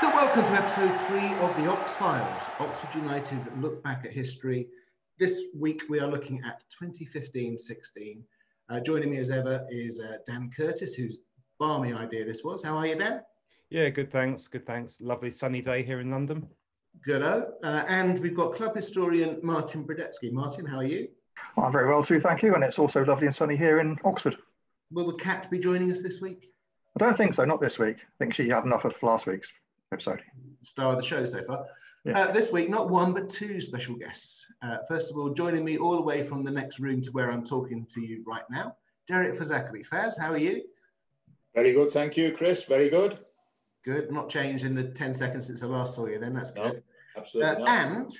So, welcome to episode three of the Ox Files, Oxford United's look back at history. This week we are looking at 2015 16. Uh, joining me as ever is uh, Dan Curtis, whose balmy idea this was. How are you, Dan? Yeah, good, thanks. Good, thanks. Lovely sunny day here in London. Good. Uh, and we've got club historian Martin Brodetsky. Martin, how are you? I'm very well too, thank you. And it's also lovely and sunny here in Oxford. Will the cat be joining us this week? I don't think so, not this week. I think she had enough of last week's episode. Star of the show so far. Yeah. Uh, this week, not one, but two special guests. Uh, first of all, joining me all the way from the next room to where I'm talking to you right now, Derek Fazackerley. Faz, how are you? Very good, thank you, Chris. Very good. Good. Not changed in the 10 seconds since I last saw you, then. That's good. Absolutely. Uh, and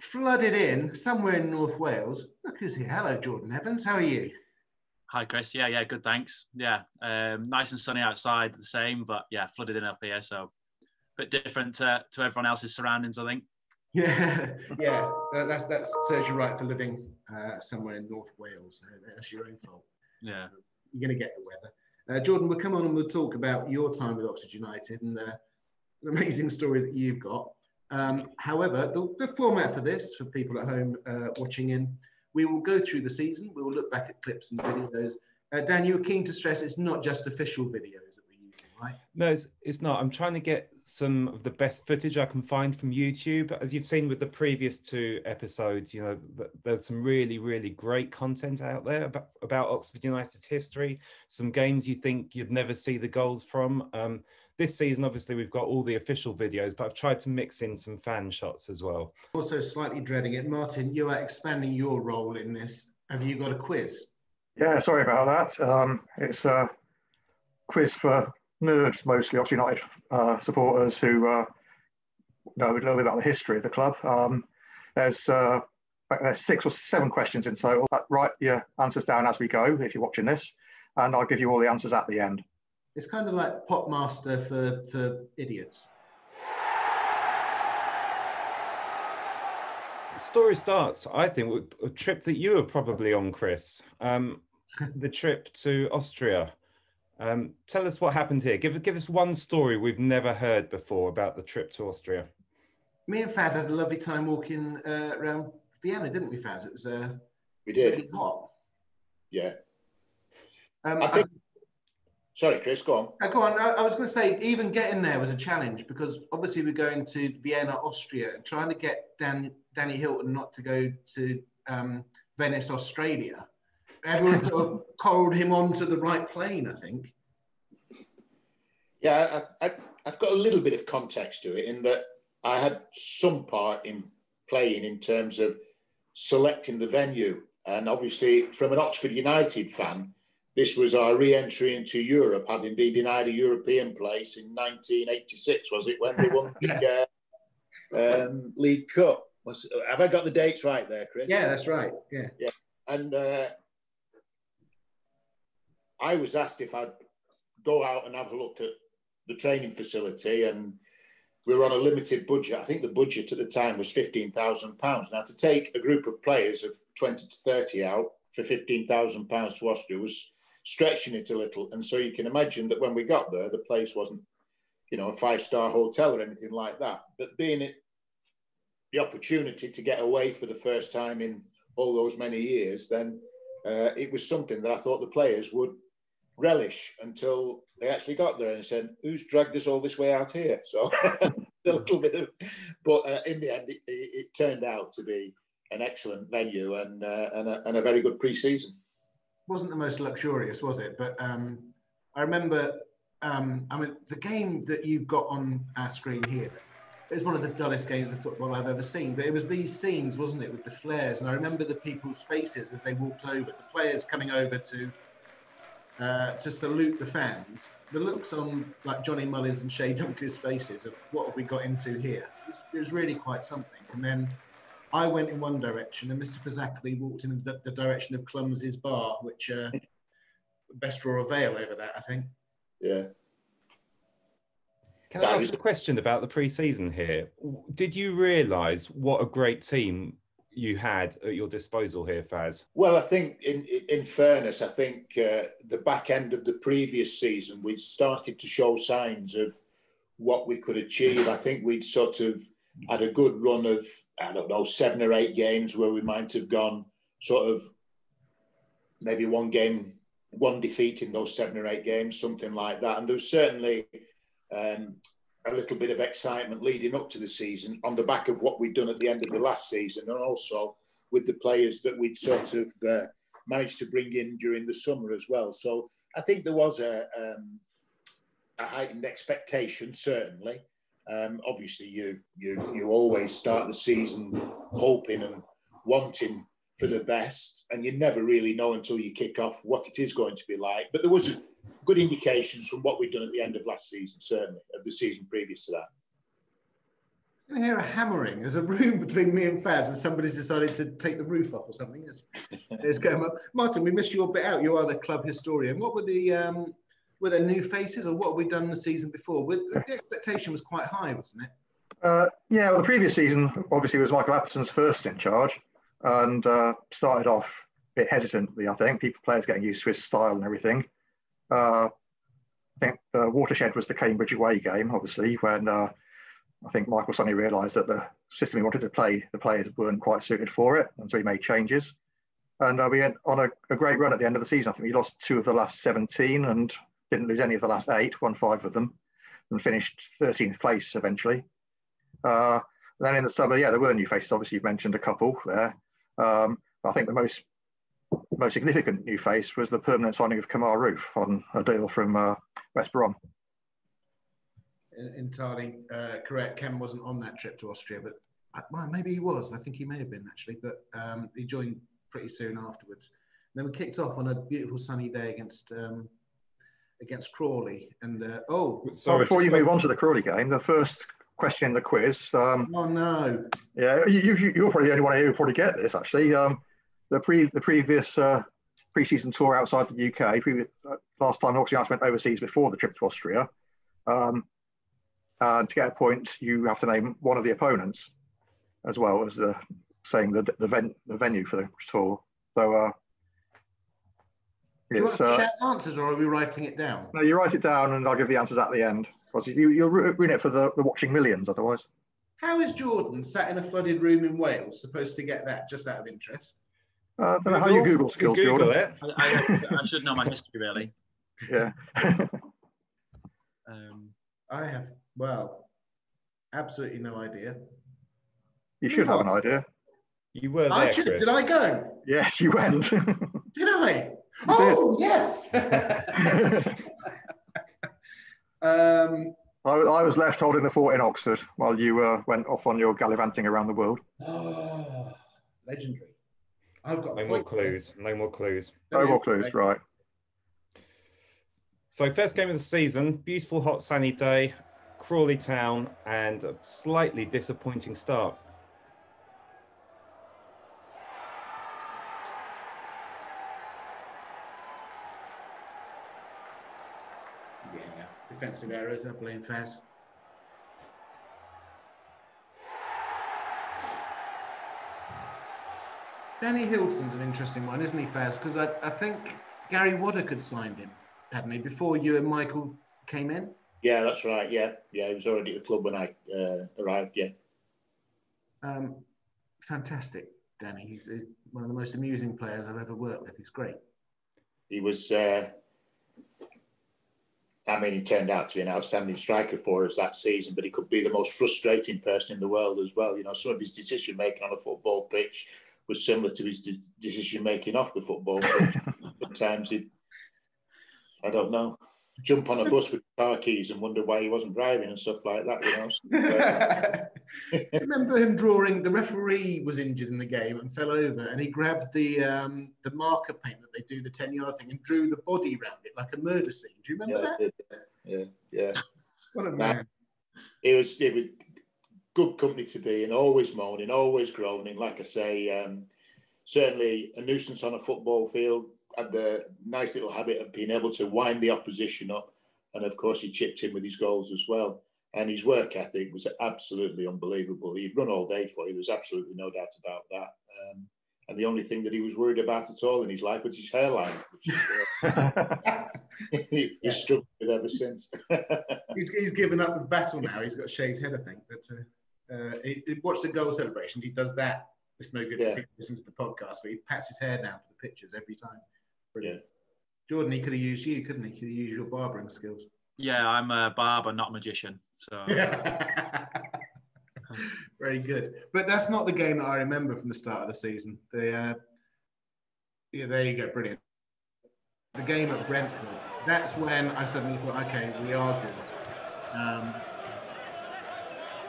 flooded in somewhere in North Wales. Look who's here. Hello, Jordan Evans. How are you? Hi, Chris. Yeah, yeah, good. Thanks. Yeah, um, nice and sunny outside, the same, but yeah, flooded in up here, so a bit different to, to everyone else's surroundings, I think. Yeah, yeah, that's that serves you right for living uh, somewhere in North Wales. That's your own fault. Yeah, you're going to get the weather. Uh, Jordan, we'll come on and we'll talk about your time with Oxford United and uh, an amazing story that you've got. Um, however, the, the, format for this, for people at home uh, watching in, we will go through the season. We will look back at clips and videos. Uh, Dan, you were keen to stress it's not just official videos that we're using, right? No, it's, it's not. I'm trying to get some of the best footage I can find from YouTube. As you've seen with the previous two episodes, you know, there's some really, really great content out there about, about Oxford United's history, some games you think you'd never see the goals from. Um, this season, obviously, we've got all the official videos, but I've tried to mix in some fan shots as well. Also, slightly dreading it. Martin, you are expanding your role in this. Have you got a quiz? Yeah, sorry about that. Um, it's a quiz for nerds, mostly Oxford United uh, supporters who uh, know a little bit about the history of the club. Um, there's uh, there's six or seven questions in total. Write your answers down as we go if you're watching this, and I'll give you all the answers at the end. It's kind of like Popmaster for, for idiots. The story starts, I think, with a trip that you were probably on, Chris. Um, the trip to Austria. Um, tell us what happened here. Give, give us one story we've never heard before about the trip to Austria. Me and Faz had a lovely time walking uh, around Vienna, didn't we, Faz? It was uh, we did. Really hot. Yeah. Um, I think Sorry, Chris, go on. Uh, go on. I, I was going to say, even getting there was a challenge because obviously we're going to Vienna, Austria, and trying to get Dan, Danny Hylton not to go to um, Venice, Australia. Everyone sort of called him onto the right plane, I think. Yeah, I, I, I've got a little bit of context to it in that I had some part in playing in terms of selecting the venue. And obviously, from an Oxford United fan, this was our re-entry into Europe, having been denied a European place in 1986, was it, when they won the uh, um, League Cup? Was, have I got the dates right there, Chris? Yeah, that's right. Yeah. Yeah. And uh, I was asked if I'd go out and have a look at the training facility, and we were on a limited budget. I think the budget at the time was £15,000. Now, to take a group of players of 20 to 30 out for £15,000 to Austria was stretching it a little. And so you can imagine that when we got there, the place wasn't, you know, a five star hotel or anything like that. But being it the opportunity to get away for the first time in all those many years, then uh, it was something that I thought the players would relish until they actually got there and said, "Who's dragged us all this way out here?" So a little bit of, but uh, in the end, it, it, turned out to be an excellent venue and uh, and, a, and, a, very good pre-season wasn't the most luxurious, was it? But um, I remember, um, I mean, the game that you've got on our screen here. It was one of the dullest games of football I've ever seen. But it was these scenes, wasn't it, with the flares? And I remember the people's faces as they walked over, the players coming over to uh, to salute the fans. The looks on like Johnny Mullins and Chey Dunkley's faces of what have we got into here? It was, it was really quite something. And then I went in one direction, and Mr. Fazackerley walked in the, the, direction of Clumsy's bar, which uh, best draw a veil over that, I think. Yeah. Can I ask a question about the pre-season here? Did you realise what a great team you had at your disposal here, Faz? Well, I think, in in fairness, I think uh, the back end of the previous season we started to show signs of what we could achieve. I think we'd sort of had a good run of, I don't know, seven or eight games where we might have gone sort of maybe one game, one defeat in those seven or eight games, something like that. And there was certainly um, a little bit of excitement leading up to the season on the back of what we'd done at the end of the last season and also with the players that we'd sort of uh, managed to bring in during the summer as well. So I think there was a, um, a heightened expectation, certainly. Um, obviously, you you you always start the season hoping and wanting for the best, and you never really know until you kick off what it is going to be like. But there was good indications from what we'd done at the end of last season, certainly of the season previous to that. I hear a hammering. There's a room between me and Faz, and somebody's decided to take the roof off or something. It's, it's going up. Martin, we missed your bit out. You are the club historian. What were the um, were there new faces, or what have we done the season before? The expectation was quite high, wasn't it? Uh, yeah, well, the previous season obviously was Michael Appleton's first in charge, and uh, started off a bit hesitantly. I think people players getting used to his style and everything. Uh, I think the watershed was the Cambridge away game, obviously, when uh, I think Michael suddenly realised that the system he wanted to play, the players weren't quite suited for it, and so he made changes. And uh, we went on a, a, great run at the end of the season. I think we lost two of the last 17 and didn't lose any of the last eight, won five of them, and finished 13th place eventually. Uh, then in the summer, yeah, there were new faces. Obviously, you've mentioned a couple there. Um, I think the most most significant new face was the permanent signing of Kemar Roofe on a deal from uh, West Brom. Entirely uh, correct. Ken wasn't on that trip to Austria, but uh, well, maybe he was. I think he may have been actually, but um, he joined pretty soon afterwards. And then we kicked off on a beautiful sunny day against um, against Crawley. And uh, oh, sorry. before you move on to the Crawley game, the first question in the quiz. Um, oh no! Yeah, you, you, you're probably the only one who will probably get this actually. Um, the pre the previous uh, pre-season tour outside the UK. Previous, uh, last time Oxford United went overseas before the trip to Austria. Um, and to get a point, you have to name one of the opponents, as well as the saying the the, ven, the venue for the tour. So. Uh, Do you want to uh, answers, or are we writing it down? No, you write it down, and I'll give the answers at the end. Because you, you'll ruin it for the, the watching millions otherwise. How is Jordan sat in a flooded room in Wales supposed to get that just out of interest? Uh, I don't Google, know how you Google skills, you Google Jordan. it. I, I, I, should know my history, really. Yeah. um, I have, well, absolutely no idea. You should have an idea. You were there, I should, Did I go? Yes, you went. did I? You oh, did. yes. um, I, I, was left holding the fort in Oxford while you uh, went off on your gallivanting around the world. Oh, legendary. I've got no more clues. No more clues. No more clues. Right. So first game of the season, beautiful hot sunny day, Crawley Town, and a slightly disappointing start. Yeah, defensive errors. I blame Faz. Danny Hylton's an interesting one, isn't he, Faz? Because I, I think Gary Waddock had signed him, hadn't he, before you and Michael came in? Yeah, that's right. Yeah, yeah, he was already at the club when I uh, arrived. Yeah. Um, fantastic, Danny. He's one of the most amusing players I've ever worked with. He's great. He was. Uh, I mean, he turned out to be an outstanding striker for us that season, but he could be the most frustrating person in the world as well. You know, some of his decision making on a football pitch was similar to his de- decision making off the football. Sometimes he, I don't know, jump on a bus with car keys and wonder why he wasn't driving and stuff like that. You know. remember him drawing. The referee was injured in the game and fell over, and he grabbed the um, the marker paint that they do the ten yard thing and drew the body around it like a murder scene. Do you remember yeah, that? Yeah, yeah. what a man! It was. It was good company to be in, always moaning, always groaning. Like I say, um, certainly a nuisance on a football field. Had the nice little habit of being able to wind the opposition up, and of course he chipped in with his goals as well. And his work ethic was absolutely unbelievable. He'd run all day for you. There's absolutely no doubt about that. Um, and the only thing that he was worried about at all in his life was his hairline, which uh, he, he's struggled with ever since. he's, he's given up the battle now. He's got a shaved head, I think. But uh, uh, he, he watch the goal celebration. He does that. It's no good Yeah. to listen to the podcast, but he pats his hair down for the pictures every time. Brilliant. Yeah. Jordan, he could have used you, couldn't he? Could have used your barbering skills. Yeah, I'm a barber, not a magician. So Very good. But that's not the game that I remember from the start of the season. The uh, yeah, there you go, brilliant. The game at Brentford. That's when I suddenly thought, okay, we are good. Um,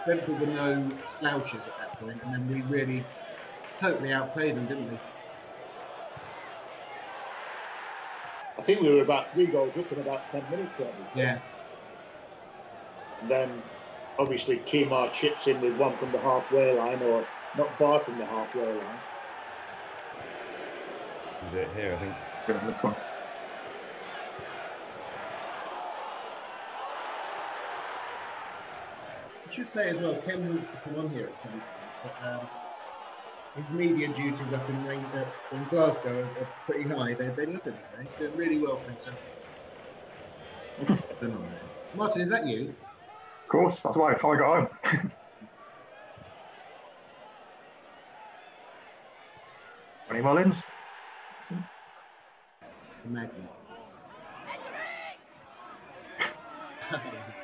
Brentford were no slouches at that point, and then we really totally outplayed them, didn't we? I think we were about three goals up in about 10 minutes, weren't we? Yeah. And then obviously Kemar chips in with one from the halfway line or not far from the halfway line. Is it here? I think. Yeah, this one. Should say as well, Ken wants to come on here at some point, but um, his media duties up in, Rain, uh, in Glasgow are, are pretty high. They, they love him. He's doing really well for himself. Martin, is that you? Of course, that's why how I got home. Tony Mullins. The magnet.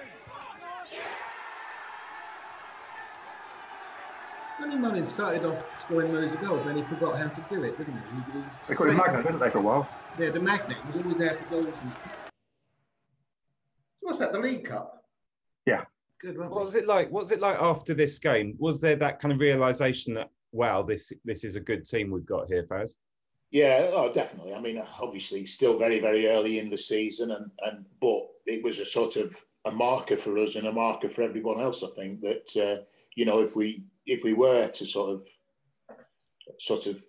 Danny Mullins started off scoring loads of goals, then he forgot how to do it, didn't he? he They called him Magnet, didn't they, for a while? Yeah, the magnet. He was always there for goals. And... So what's that? The League Cup. Yeah. Good. Well, What was it like? What was it like after this game? Was there that kind of realization that wow, this this is a good team we've got here, Faz? Yeah, oh, definitely. I mean, obviously, still very, very early in the season, and and but it was a sort of a marker for us and a marker for everyone else. I think that uh, you know if we if we were to sort of sort of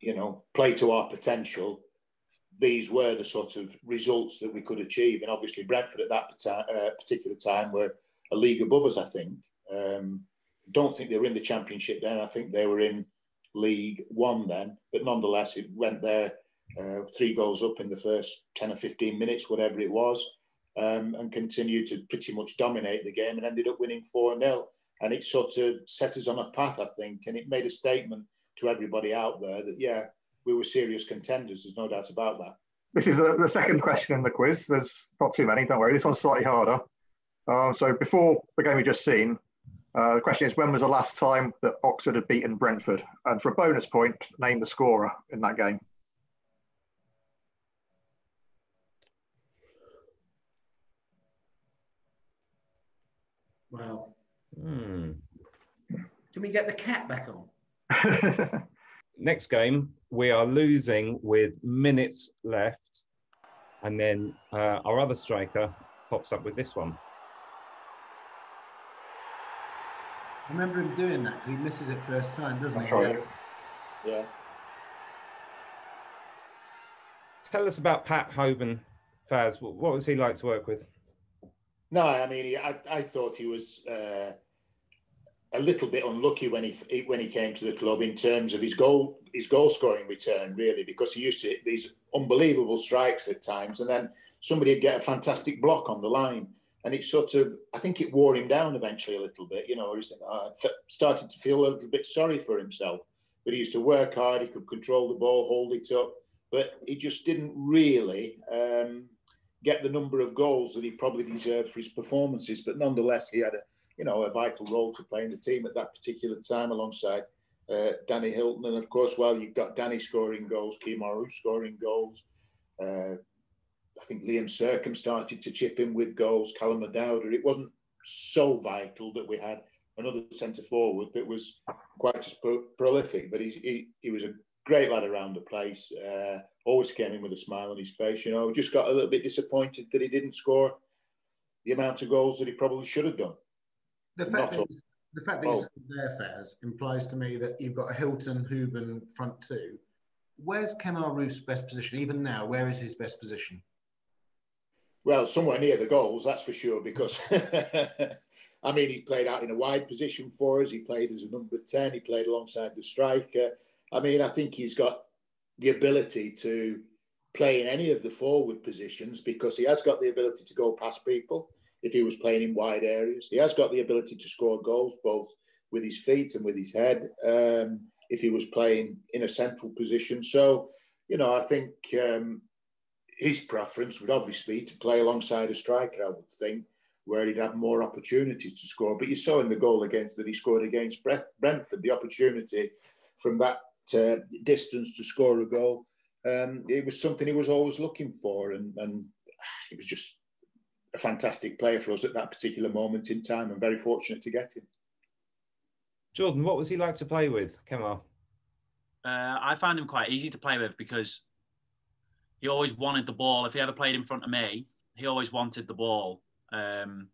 you know play to our potential, these were the sort of results that we could achieve. And obviously, Brentford at that uh, particular time were a league above us. I think. Um, don't think they were in the championship then. I think they were in League One then, but nonetheless, it went there uh, three goals up in the first 10 or 15 minutes, whatever it was, um, and continued to pretty much dominate the game and ended up winning 4 0. And it sort of set us on a path, I think, and it made a statement to everybody out there that, yeah, we were serious contenders. There's no doubt about that. This is uh, the second question in the quiz. There's not too many, don't worry. This one's slightly harder. Um, so before the game we just seen, uh, the question is when was the last time that Oxford had beaten Brentford? And for a bonus point, name the scorer in that game. wow. Hmm. Can we get the cat back on? Next game, we are losing with minutes left, and then uh, our other striker pops up with this one. I remember him doing that because he misses it first time, doesn't That's he? right. Yeah. Tell us about Pat Hoban, Faz. What what was he like to work with? No, I mean, he, I, I thought he was uh, a little bit unlucky when he when he came to the club in terms of his goal his goal scoring return, really, because he used to hit these unbelievable strikes at times, and then somebody would get a fantastic block on the line, and it sort of I think it wore him down eventually a little bit, you know. He uh, started to feel a little bit sorry for himself, but he used to work hard. He could control the ball, hold it up, but he just didn't really. Um, get the number of goals that he probably deserved for his performances. But nonetheless, he had a you know a vital role to play in the team at that particular time alongside uh, Danny Hylton. And of course, while you've got Danny scoring goals, Kimaru scoring goals, uh, I think Liam Sercombe started to chip in with goals, Callum O'Dowda. It wasn't so vital that we had another centre forward that was quite as pro- prolific, but he, he, he was a great lad around the place. Uh, always came in with a smile on his face. You know, just got a little bit disappointed that he didn't score the amount of goals that he probably should have done. The fact, that, the fact that Oh. he's there, Faz, implies to me that you've got a Hylton, Hoban front two. Where's Kemar Roofe's best position? Even now, where is his best position? Well, somewhere near the goals, that's for sure. Because I mean, he played out in a wide position for us. He played as a number ten. He played alongside the striker. I mean, I think he's got the ability to play in any of the forward positions because he has got the ability to go past people if he was playing in wide areas. He has got the ability to score goals both with his feet and with his head um, if he was playing in a central position. So, you know, I think um, his preference would obviously be to play alongside a striker, I would think, where he'd have more opportunities to score. But you saw in the goal against that he scored against Brentford, the opportunity from that uh, distance to score a goal. Um, it was something he was always looking for, and, and he was just a fantastic player for us at that particular moment in time, and very fortunate to get him. Jordan, what was he like to play with, Kemar? Uh, I found him quite easy to play with because he always wanted the ball. If he ever played in front of me, he always wanted the ball, um,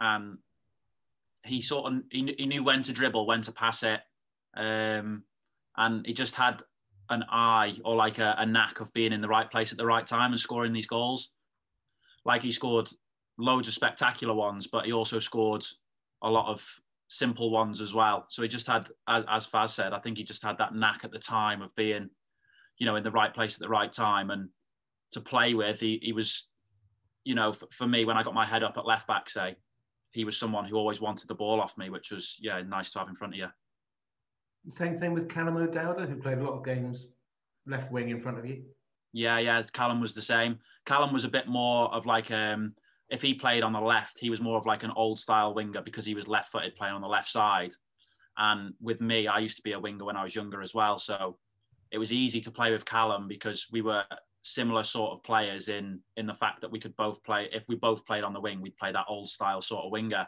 and he sort of he, he, knew when to dribble, when to pass it, um, and he just had an eye or like a, a knack of being in the right place at the right time and scoring these goals. Like he scored loads of spectacular ones, but he also scored a lot of simple ones as well. So he just had, as, as Faz said, I think he just had that knack at the time of being, you know, in the right place at the right time and to play with. He, he was, you know, for, for me, when I got my head up at left back, say, he was someone who always wanted the ball off me, which was, yeah, nice to have in front of you. Same thing with Callum O'Dowda, who played a lot of games left wing in front of you. Yeah, yeah. Callum was the same. Callum was a bit more of like um, if he played on the left, he was more of like an old style winger because he was left footed playing on the left side. And with me, I used to be a winger when I was younger as well. So it was easy to play with Callum because we were similar sort of players in in the fact that we could both play. If we both played on the wing, we'd play that old style sort of winger.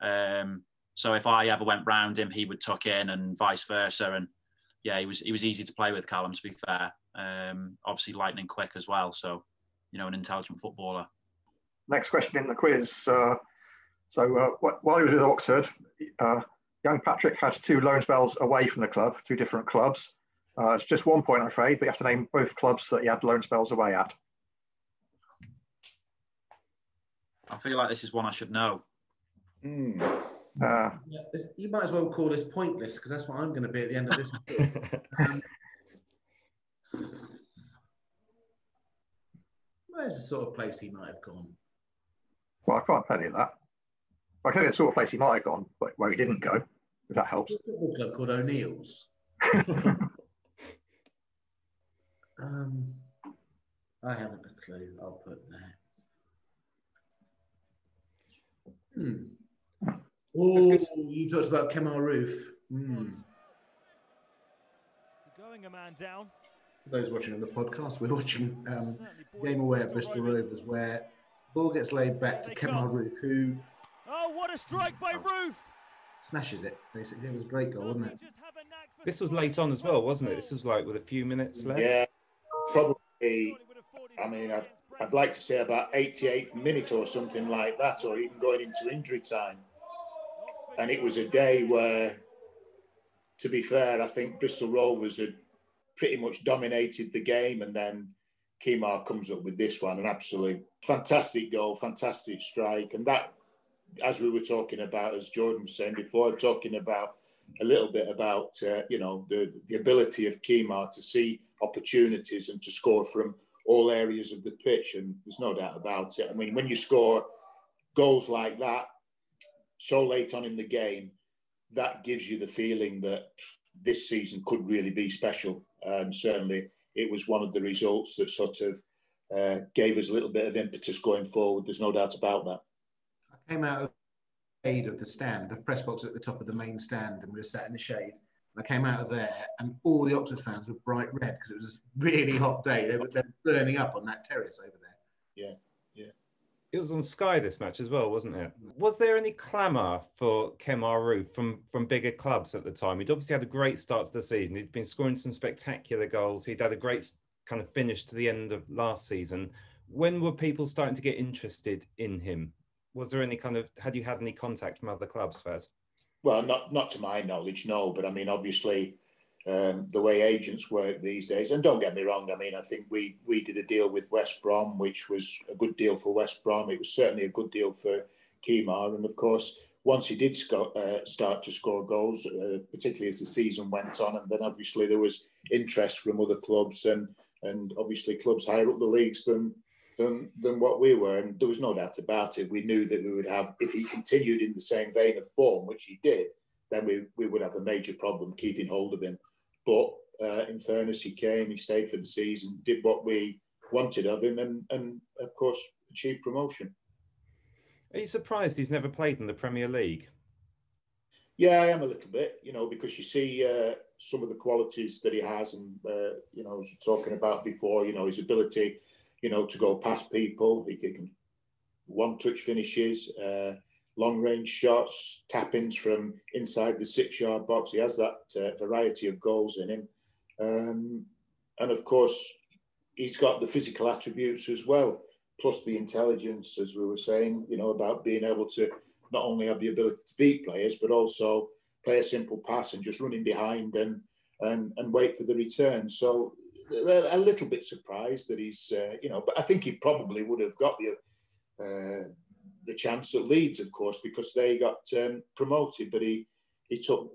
Um, so if I ever went round him, he would tuck in, and vice versa. And yeah, he was he was easy to play with. Callum, to be fair, um, obviously lightning quick as well. So you know, an intelligent footballer next question in the quiz. Uh, so uh, while he was with Oxford, uh, young Patrick had two loan spells away from the club, two different clubs. Uh, it's just one point, I'm afraid, but you have to name both clubs that he had loan spells away at. I feel like this is one I should know. Mm. Uh, yeah, you might as well call this pointless because that's what I'm going to be at the end of this. um, where's the sort of place he might have gone? Well, I can't tell you that. I can tell you the sort of place he might have gone, but where he didn't go, if that helps. A football club called O'Neill's. um, I haven't a clue. I'll put there. Hmm. Oh, you talked about Kemar Roofe. Hmm. Going a man down. For those watching on the podcast, we're watching um, Game Away at Bristol Rovers, where Ball gets laid back to Kemar Roofe, who. Oh, what a strike by oh. Roofe! Smashes it, basically. It was a great goal, wasn't it? This was late on as well, wasn't it? This was like with a few minutes left. Yeah, probably. I mean, I'd, I'd like to say about 88th minute or something like that, or even going into injury time. And it was a day where, to be fair, I think Bristol Rovers had pretty much dominated the game, and then Kemar comes up with this one, an absolute fantastic goal, fantastic strike. And that, as we were talking about, as Jordan was saying before, talking about a little bit about, uh, you know, the, the ability of Kemar to see opportunities and to score from all areas of the pitch. And there's no doubt about it. I mean, when you score goals like that so late on in the game, that gives you the feeling that this season could really be special. And certainly it was one of the results that sort of uh, gave us a little bit of impetus going forward. There's no doubt about that. I came out of the shade of the stand, the press box at the top of the main stand, and we were sat in the shade. I came out of there, and all the Oxford fans were bright red because it was a really hot day. They were, they were burning up on that terrace over there. Yeah, yeah. It was on Sky this match as well, wasn't it? Was there any clamour for Kemar Roofe from from bigger clubs at the time? He'd obviously had a great start to the season. He'd been scoring some spectacular goals. He'd had a great kind of finish to the end of last season. When were people starting to get interested in him? Was there any kind of had you had any contact from other clubs, Faz? Well, not not to my knowledge, no. But I mean, obviously, um, the way agents work these days. And don't get me wrong, I mean, I think we we did a deal with West Brom, which was a good deal for West Brom. It was certainly a good deal for Kemar, and of course, once he did sco- uh, start to score goals, uh, particularly as the season went on, and then obviously there was interest from other clubs and and obviously clubs higher up the leagues than than than what we were, and there was no doubt about it. We knew that we would have, if he continued in the same vein of form, which he did, then we we would have a major problem keeping hold of him. But uh, in fairness, he came, he stayed for the season, did what we wanted of him, and and of course achieved promotion. Are you surprised he's never played in the Premier League? Yeah, I am a little bit, you know, because you see uh, some of the qualities that he has, and uh, you know, as we talking about before, you know, his ability, you know, to go past people, he can one-touch finishes, uh, long-range shots, tap-ins from inside the six-yard box. He has that uh, variety of goals in him, um, and of course, he's got the physical attributes as well, plus the intelligence, as we were saying, you know, about being able to not only have the ability to beat players, but also play a simple pass and just running behind and and and wait for the return. So a little bit surprised that he's, uh, you know, but I think he probably would have got the uh, the chance at Leeds, of course, because they got um, promoted. But he he took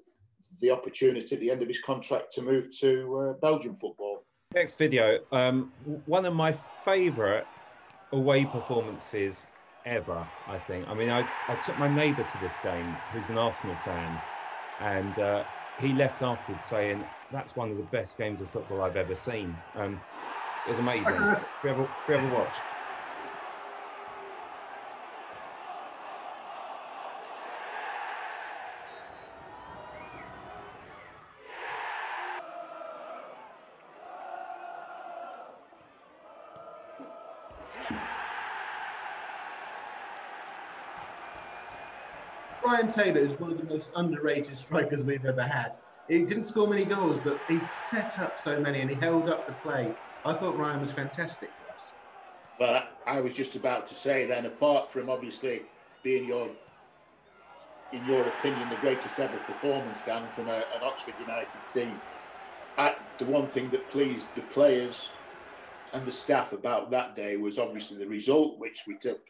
the opportunity at the end of his contract to move to uh, Belgian football. Next video. Um, one of my favourite away performances ever, I think. I mean, I, I took my neighbour to this game, who's an Arsenal fan, and uh, he left afterwards saying, that's one of the best games of football I've ever seen. Um, it was amazing. If you ever, Ryan Taylor is one of the most underrated strikers we've ever had. He didn't score many goals, but he set up so many and he held up the play. I thought Ryan was fantastic for us. But I was just about to say then, apart from obviously being your, in your opinion, the greatest ever performance, Dan, from a, an Oxford United team, I, the one thing that pleased the players and the staff about that day was obviously the result, which we took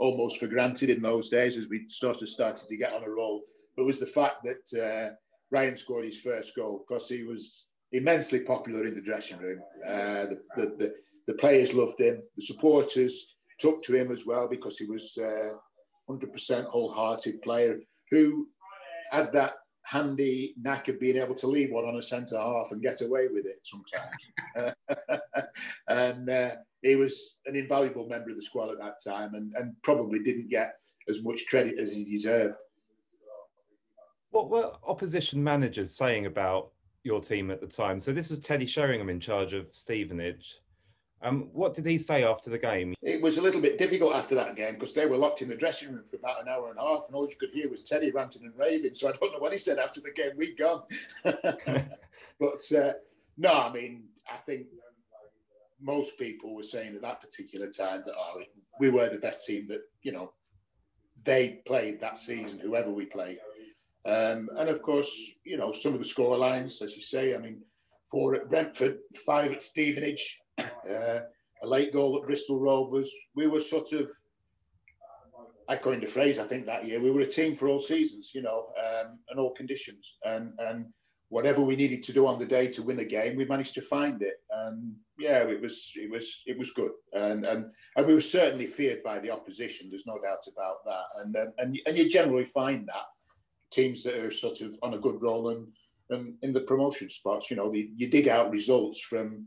almost for granted in those days as we sort of started to get on a roll. But was the fact that uh, Ryan scored his first goal because he was immensely popular in the dressing room. Uh, the, the, the, the, players loved him. The supporters took to him as well because he was uh, 100% wholehearted player who had that handy knack of being able to leave one on a centre half and get away with it sometimes. and uh, he was an invaluable member of the squad at that time and, and probably didn't get as much credit as he deserved. What were opposition managers saying about your team at the time? So this was Teddy Sheringham in charge of Stevenage. Um, what did he say after the game? It was a little bit difficult after that game because they were locked in the dressing room for about an hour and a half, and all you could hear was Teddy ranting and raving. So I don't know what he said after the game. We'd gone, but uh, no, I mean, I think most people were saying at that particular time that oh, we were the best team that you know they played that season, whoever we played. Um, and of course, you know, some of the score lines, as you say, I mean, four at Brentford, five at Stevenage, uh, a late goal at Bristol Rovers. We were sort of, I coined a phrase, I think, that year. We were a team for all seasons, you know, um, and all conditions. And, and whatever we needed to do on the day to win a game, we managed to find it. And yeah, it was it was it was good. And and and we were certainly feared by the opposition. There's no doubt about that. And and and you generally find that teams that are sort of on a good roll and and in the promotion spots, you know, the, you dig out results from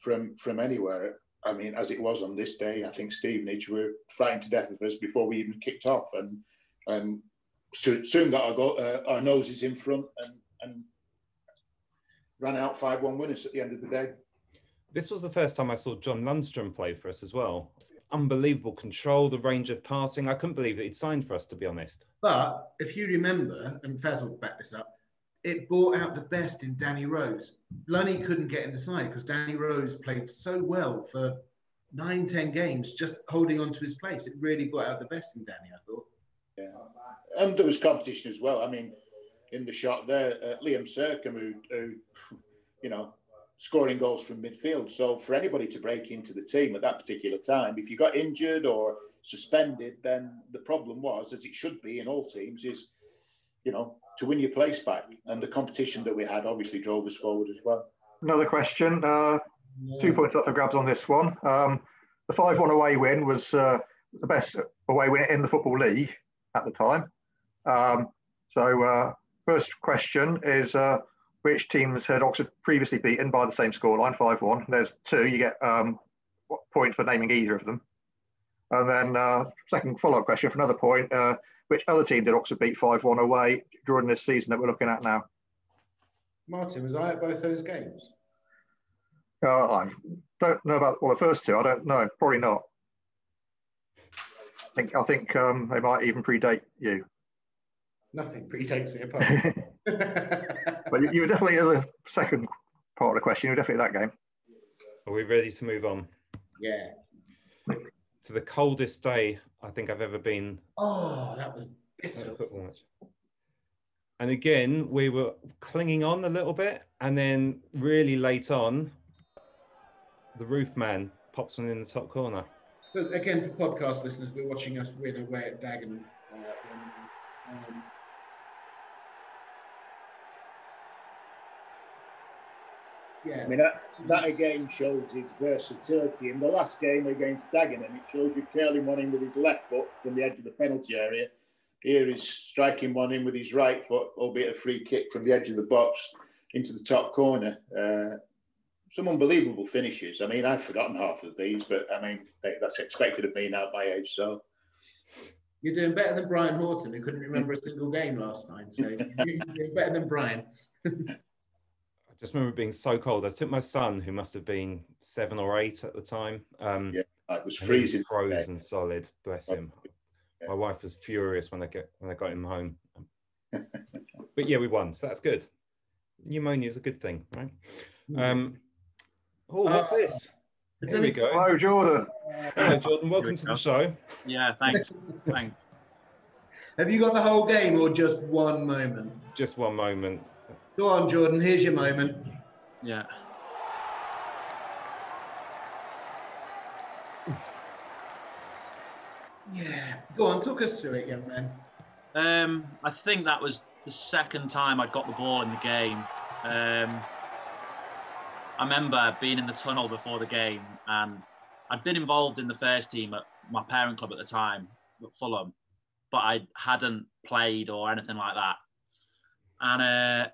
from from anywhere. I mean, as it was on this day, I think Stevenage were frightened to death of us before we even kicked off, and and soon, soon got our, go, uh, our noses in front and and ran out five one winners at the end of the day. This was the first time I saw John Lundstram play for us as well. Unbelievable control, the range of passing. I couldn't believe that he'd signed for us, to be honest. But if you remember, and Faz will back this up, it brought out the best in Danny Rose. Lunny couldn't get in the side because Danny Rose played so well for nine, ten games, just holding on to his place. It really brought out the best in Danny, I thought. Yeah. And there was competition as well. I mean, in the shot there, uh, Liam Sercombe, who, who, you know, scoring goals from midfield. So for anybody to break into the team at that particular time, if you got injured or suspended, then the problem was, as it should be in all teams, is you know to win your place back, and the competition that we had obviously drove us forward as well. Another question. Uh, two points up for grabs on this one. Um, the 5 1 away win was uh, the best away win in the Football League at the time. Um, so, uh, first question is uh, which teams had Oxford previously beaten by the same scoreline, 5 1? There's two, you get um, point for naming either of them. And then, uh, second follow up question for another point uh, which other team did Oxford beat 5 1 away during this season that we're looking at now? Martin, was I at both those games? Uh, I don't know about well the first two. I don't know. Probably not. I think I think um, they might even predate you. Nothing predates me apart. but you, you, were definitely in the second part of the question. You were definitely that game. Are we ready to move on? Yeah. To the coldest day I think I've ever been. Oh, that was bitter. And again, we were clinging on a little bit, and then really late on, the roof man pops one in the top corner. But again, for podcast listeners, we're watching us win away at Dagenham. Uh, um, yeah. I mean, that, that again shows his versatility. In the last game against Dagenham, it shows you curling one in with his left foot from the edge of the penalty area. Here he's striking one in with his right foot, albeit a free kick from the edge of the box into the top corner. Uh, some unbelievable finishes. I mean, I've forgotten half of these, but I mean, that's expected of me now at my age. So you're doing better than Brian Horton, who couldn't remember a single game last time. So you're doing better than Brian. I just remember being so cold. I took my son, who must have been seven or eight at the time. Um, yeah, it was freezing, frozen solid. Bless him. Yeah. My wife was furious when I get when I got him home. but yeah, we won, so that's good. Pneumonia is a good thing, right? Hmm. Um, Oh, what's uh, this? There we go. Hello, Jordan. Hello, Jordan. Welcome to the show. Yeah, thanks. thanks. Have you got the whole game or just one moment? Just one moment. Go on, Jordan. Here's your moment. Yeah. Yeah. Go on, talk us through it, young man. Um, I think that was the second time I got the ball in the game. Um, I remember being in the tunnel before the game, and I'd been involved in the first team at my parent club at the time, at Fulham, but I hadn't played or anything like that. And uh,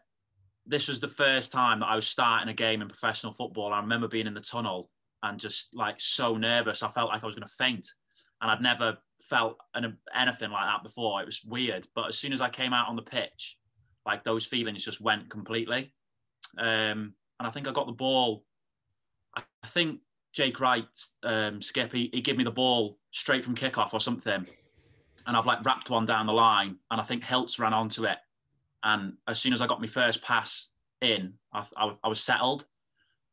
this was the first time that I was starting a game in professional football. I remember being in the tunnel and just like so nervous. I felt like I was going to faint, and I'd never felt an, anything like that before. It was weird, but as soon as I came out on the pitch, like those feelings just went completely. Um, and I think I got the ball. I think Jake Wright, um, Skip, he, he gave me the ball straight from kickoff or something, and I've like wrapped one down the line, and I think Hiltz ran onto it, and as soon as I got my first pass in, I, I, I was settled,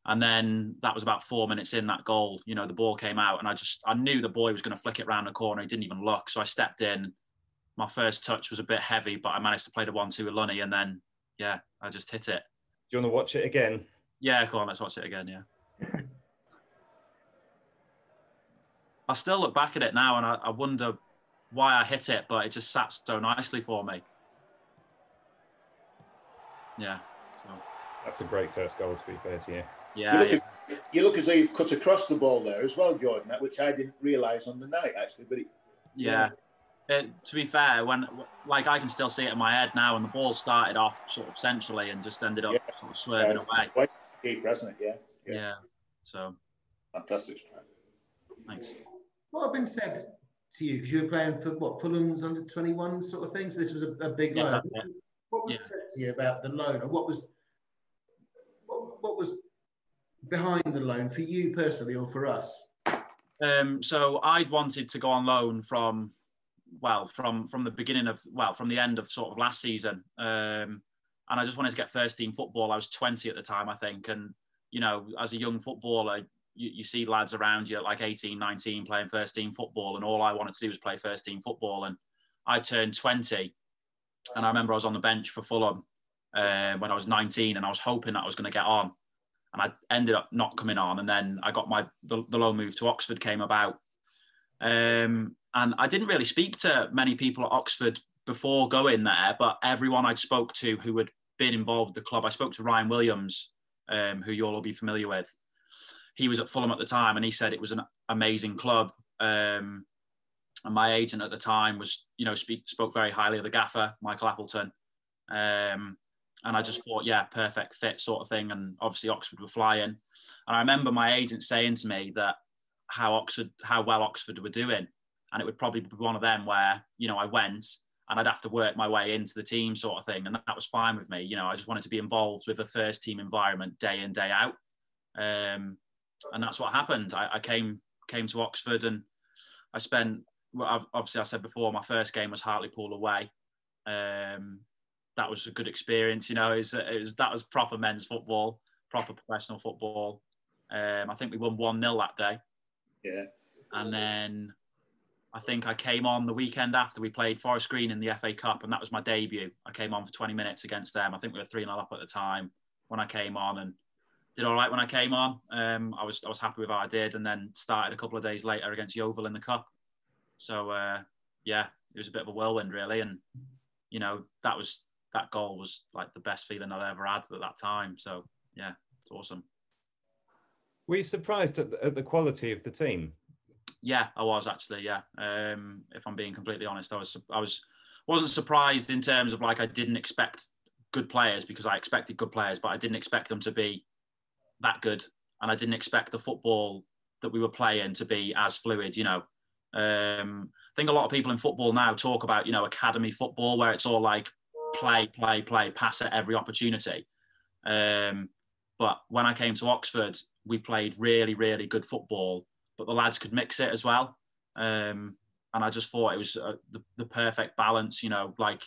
and then that was about four minutes in that goal. You know, the ball came out, and I just I knew the boy was going to flick it round the corner. He didn't even look, so I stepped in. My first touch was a bit heavy, but I managed to play the one-two with Lunny, and then yeah, I just hit it. Do you want to watch it again? Yeah, go on, let's watch it again. Yeah. I still look back at it now and I, I, wonder why I hit it, but it just sat so nicely for me. Yeah. So. That's a great first goal, to be fair to you. Yeah. You look, As, you look as though you've cut across the ball there as well, Jordan, which I didn't realise on the night, actually. But it, yeah. It, to be fair, when like I can still see it in my head now, and the ball started off sort of centrally and just ended up yeah. sort of swerving yeah, away keeper, hasn't it? Yeah. Yeah. yeah. So. Fantastic. Thanks. What have been said to you? Because you were playing for what Fulham's under twenty one sort of thing. So this was a, a big yeah, loan. What was yeah. said to you about the loan, or what was what, what was behind the loan for you personally, or for us? Um, so I'd wanted to go on loan from well from from the beginning of well from the end of sort of last season. Um, and I just wanted to get first team football. I was 20 at the time, I think, and you know, as a young footballer, you, you, see lads around you like 18, 19 playing first team football, and all I wanted to do was play first team football. And I turned 20, and I remember I was on the bench for Fulham uh, when I was 19, and I was hoping that I was going to get on, and I ended up not coming on. And then I got my the, the loan move to Oxford came about, um, and I didn't really speak to many people at Oxford before going there, but everyone I'd spoke to who had been involved with the club, I spoke to Ryan Williams, um, who you'll all be familiar with. He was at Fulham at the time, and he said it was an amazing club. Um, and my agent at the time was, you know, speak, spoke very highly of the gaffer, Michael Appleton. Um, and I just thought, yeah, perfect fit sort of thing. And obviously Oxford were flying. And I remember my agent saying to me that how Oxford, how well Oxford were doing, and it would probably be one of them where you know I went and I'd have to work my way into the team sort of thing, and that was fine with me. You know, I just wanted to be involved with a first team environment day in day out, um, and that's what happened. I, I came came to Oxford and I spent well, obviously I said before my first game was Hartlepool away. Um, that was a good experience. You know, it was, it was, that was proper men's football, proper professional football. Um, I think we won one 0 that day. Yeah. And then I think I came on the weekend after we played Forest Green in the FA Cup, and that was my debut. I came on for 20 minutes against them. I think we were 3 0 up at the time when I came on and did all right when I came on. Um, I was I was happy with how I did, and then started a couple of days later against Yeovil in the Cup. So uh, yeah, it was a bit of a whirlwind really, and you know that was that goal was like the best feeling I've ever had at that time. So yeah, it's awesome. Were you surprised at the, at the quality of the team? Yeah, I was actually. Yeah, um, if I'm being completely honest, I was. I was wasn't surprised in terms of like I didn't expect good players because I expected good players, but I didn't expect them to be that good, and I didn't expect the football that we were playing to be as fluid. You know, um, I think a lot of people in football now talk about you know academy football where it's all like play, play, play, pass at every opportunity. Um, but when I came to Oxford, we played really, really good football but the lads could mix it as well. Um, and I just thought it was uh, the, the perfect balance, you know, like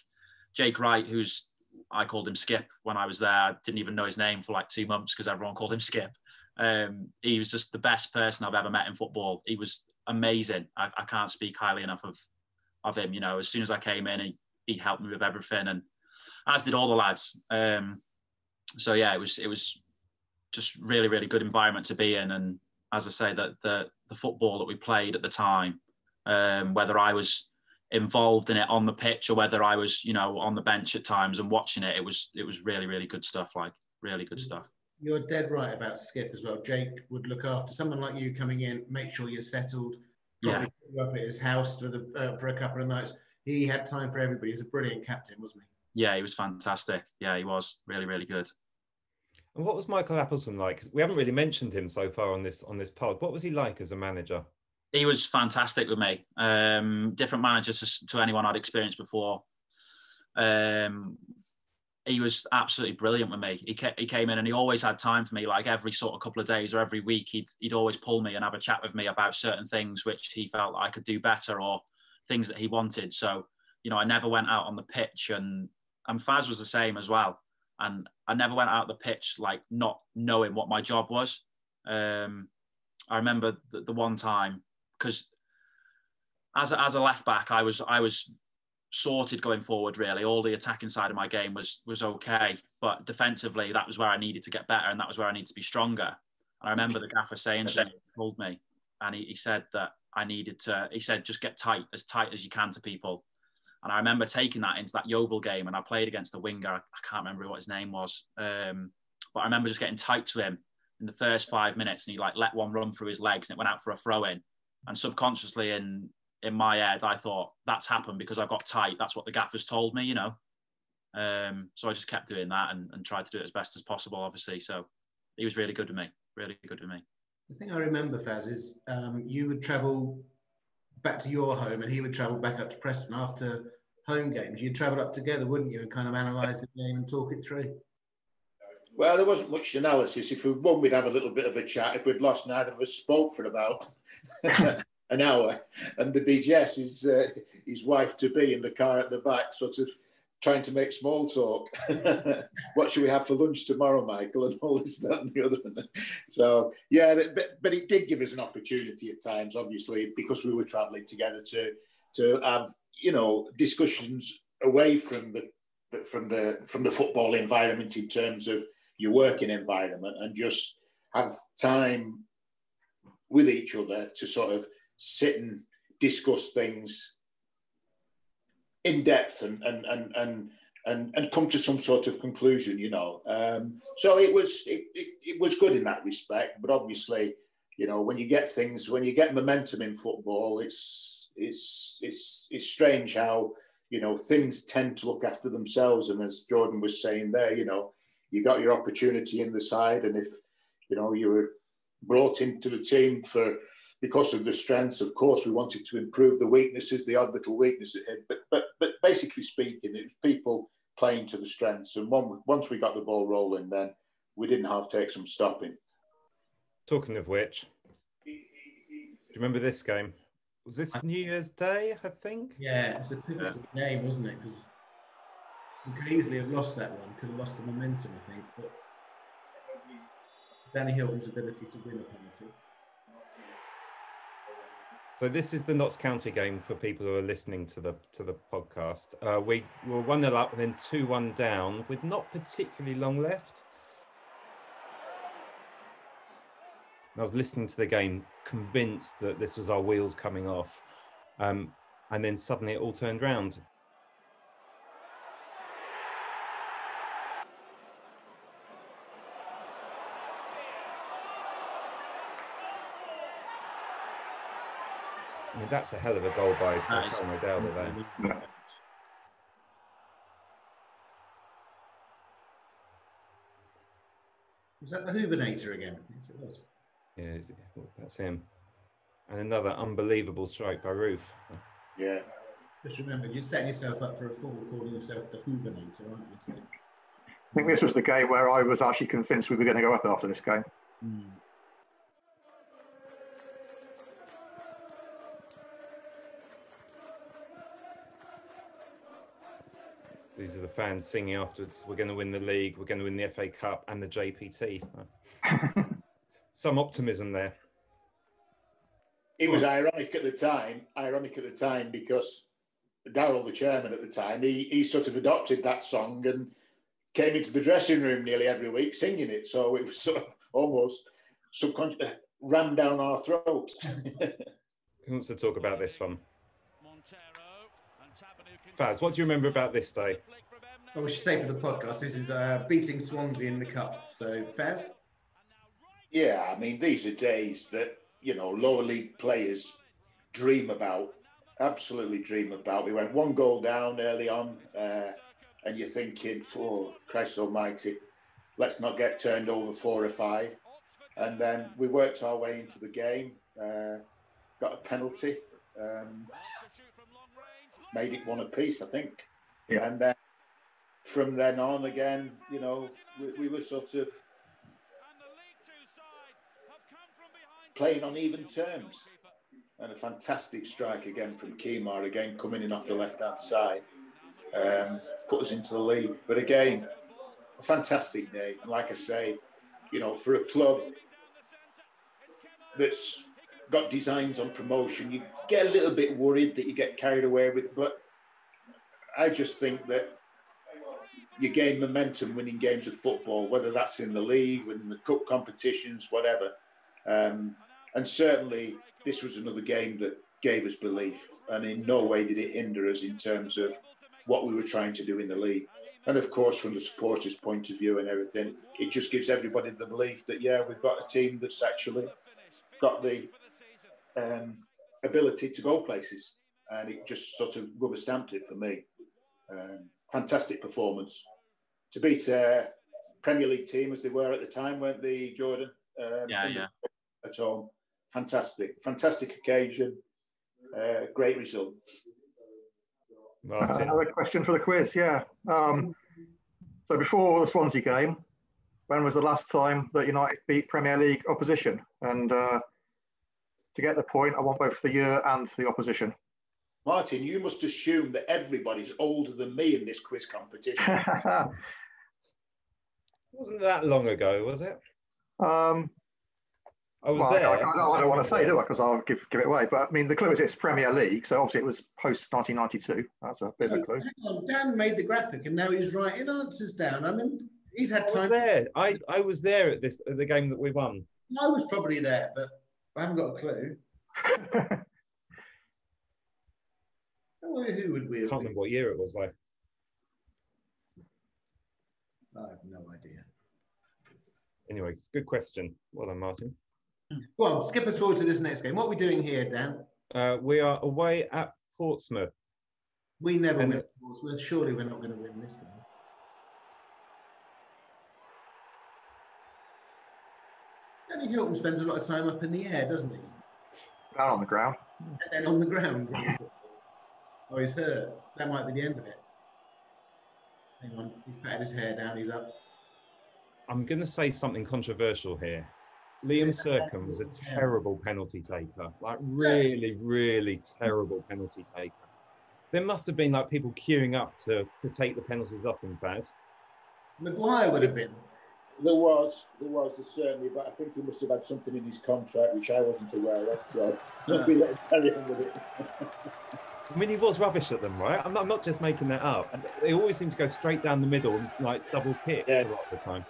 Jake Wright, who's I called him Skip when I was there. I didn't even know his name for like two months because everyone called him Skip. Um, he was just the best person I've ever met in football. He was amazing. I, I, can't speak highly enough of of him. You know, as soon as I came in, he, he helped me with everything, and as did all the lads. Um, so yeah, it was it was just really really good environment to be in, and as I say, that the the football that we played at the time, um, whether I was involved in it on the pitch or whether I was, you know, on the bench at times and watching it, it was it was really really good stuff. Like really good stuff. You're dead right about Skip as well. Jake would look after someone like you coming in, make sure you're settled. Yeah. Up at his house for the uh, for a couple of nights. He had time for everybody. He's a brilliant captain, wasn't he? Yeah, he was fantastic. Yeah, he was really really good. And what was Michael Appleton like? We haven't really mentioned him so far on this on this pod. What was he like as a manager? He was fantastic with me. Um, different manager to, to anyone I'd experienced before. Um, he was absolutely brilliant with me. He, he came in and he always had time for me. Like every sort of couple of days or every week, he'd he'd always pull me and have a chat with me about certain things which he felt I could do better or things that he wanted. So you know, I never went out on the pitch and and Faz was the same as well and I never went out the pitch like not knowing what my job was. Um, I remember the, the one time because as a, as a left back, I was I was sorted going forward. Really, all the attacking side of my game was was okay, but defensively, that was where I needed to get better, and that was where I needed to be stronger. And I remember the gaffer saying to me, told me, and he, he said that I needed to. He said just get tight, as tight as you can to people, and I remember taking that into that Yeovil game, and I played against the winger. I can't remember what his name was, um, but I remember just getting tight to him in the first five minutes, and he like let one run through his legs, and it went out for a throw in. And subconsciously, in in my head, I thought that's happened because I got tight. That's what the gaffers told me, you know. Um, so I just kept doing that and, and tried to do it as best as possible, obviously. So he was really good to me, really good to me. The thing I remember, Faz, is um, you would travel back to your home and he would travel back up to Preston after home games. You'd travel up together, wouldn't you, and kind of analyse the game and talk it through? Well, there wasn't much analysis. If we won, we'd have a little bit of a chat. If we'd lost, neither of us spoke for about an hour. And the BGS, is uh, his wife to be in the car at the back, sort of trying to make small talk. what should we have for lunch tomorrow, Michael? And all this, that, and the other. so, yeah, but, but it did give us an opportunity at times, obviously, because we were travelling together to to have you know discussions away from the from the from the football environment in terms of your working environment and just have time with each other to sort of sit and discuss things in depth and and and and and, and come to some sort of conclusion, you know. Um, so it was it, it, it was good in that respect, but obviously, you know, when you get things, when you get momentum in football, it's it's it's it's strange how you know things tend to look after themselves. And as Jordan was saying there, you know, you got your opportunity in the side, and if you know you were brought into the team for because of the strengths, of course, we wanted to improve the weaknesses, the odd little weaknesses. But but but basically speaking, it was people playing to the strengths. And one, once we got the ball rolling, then we didn't have to take some stopping. Talking of which, do you remember this game? Was this uh, New Year's Day? I think. Yeah, it was a pivotal yeah. game, wasn't it? Because we could easily have lost that one. Could have lost the momentum, I think. But Danny Hylton's ability to win a penalty. So this is the Notts County game for people who are listening to the to the podcast. Uh, we were one 0 up and then two one down with not particularly long left. I was listening to the game, convinced that this was our wheels coming off, um, and then suddenly it all turned round. That's a hell of a goal by Conor O'Dowda there. Was that the Hoobinator again? Yes, it was. Yeah, that's him. And another unbelievable strike by Roofe. Yeah. Just remember, you're setting yourself up for a fall calling yourself the Hoobinator, aren't you? So... I think this was the game where I was actually convinced we were going to go up after this game. Mm. These are the fans singing afterwards. We're going to win the league. We're going to win the FA Cup and the JPT. Some optimism there. It was ironic at the time. Ironic at the time because Darryl, the chairman at the time, he he sort of adopted that song and came into the dressing room nearly every week singing it. So it was sort of almost subconscious, rammed down our throat. Who wants to talk about this one? Faz, what do you remember about this day? Oh, we should say for the podcast, this is uh, beating Swansea in the cup. So, Faz? Yeah, I mean, these are days that, you know, lower league players dream about, absolutely dream about. We went one goal down early on, uh, and you're thinking, oh, Christ almighty, let's not get turned over four or five. And then we worked our way into the game, uh, got a penalty. Um, made it one apiece, I think. Yeah. And then from then on again, you know, we, we were sort of playing on even terms. And a fantastic strike again from Kemar, again coming in off the left hand side, um, put us into the lead. But again, a fantastic day. And like I say, you know, for a club that's got designs on promotion, you get a little bit worried that you get carried away with. But I just think that you gain momentum winning games of football, whether that's in the league, in the cup competitions, whatever. Um, and certainly, this was another game that gave us belief, and in no way did it hinder us in terms of what we were trying to do in the league. And of course, from the supporters' point of view and everything, it just gives everybody the belief that yeah, we've got a team that's actually got the um, ability to go places, and it just sort of rubber stamped it for me. Um, fantastic performance to beat a Premier League team as they were at the time, weren't they, Jordan? Um, yeah, yeah. At home, fantastic, fantastic occasion, uh, great result. Uh, another question for the quiz, yeah. Um, so before the Swansea game, when was the last time that United beat Premier League opposition? And uh, to get the point, I want both the year and the opposition. Martin, you must assume that everybody's older than me in this quiz competition. wasn't that long ago, was it? Um, I was well, there. I, I, I, don't want to say, do I? Because I'll give give it away. But I mean, the clue is it's Premier League, so obviously it was post 1992. That's a bit of a clue. On, Dan made the graphic, and now he's writing answers down. I mean, he's had time. I was there. I, I was there at this at the game that we won. I was probably there, but I haven't got a clue. who would we I can't remember what year it was though. I have no idea. Anyway, it's a good question. Well done, Martin. Well, skip us forward to this next game. What are we doing here, Dan? Uh, we are away at Portsmouth. We never And win Portsmouth. Surely we're not going to win this game. Danny Hylton spends a lot of time up in the air, doesn't he? Down on the ground. And then on the ground. oh, he's hurt. That might be the end of it. Hang on, he's patted his hair down. He's up. I'm going to say something controversial here. Liam Sercombe was a terrible penalty taker, like really, really terrible penalty taker. There must have been like people queuing up to, to take the penalties off him, Baz. Maguire would have been. There was, there was, there certainly, but I think he must have had something in his contract which I wasn't aware of. So we let him carry on with it. I mean, he was rubbish at them, right? I'm not, I'm not just making that up. They always seem to go straight down the middle and like double kick Yeah. a lot of the time.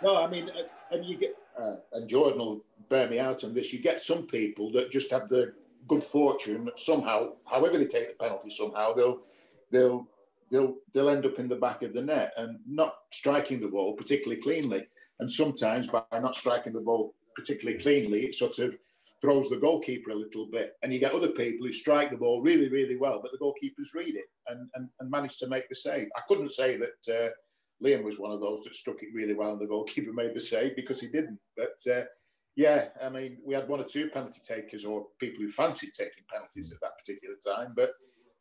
No, I mean, uh, and you get, uh, and Jordan will bear me out on this. You get some people that just have the good fortune that somehow, however they take the penalty, somehow they'll, they'll, they'll, they'll end up in the back of the net and not striking the ball particularly cleanly. And sometimes by not striking the ball particularly cleanly, it sort of throws the goalkeeper a little bit. And you get other people who strike the ball really, really well, but the goalkeepers read it and, and, and manage to make the save. I couldn't say that. Uh, Liam was one of those that struck it really well, and the goalkeeper made the save because he didn't. But uh, yeah, I mean, we had one or two penalty takers or people who fancied taking penalties at that particular time, but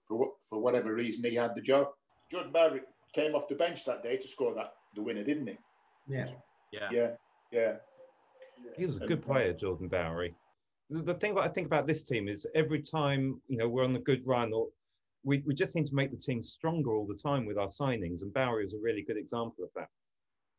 for what, for whatever reason, he had the job. Jordan Bowery came off the bench that day to score that the winner, didn't he? Yeah. Yeah. Yeah, yeah. He was a good player, Jordan Bowery. The, the thing that I think about this team is every time you know we're on a good run, or we, we just seem to make the team stronger all the time with our signings, and Bowery is a really good example of that.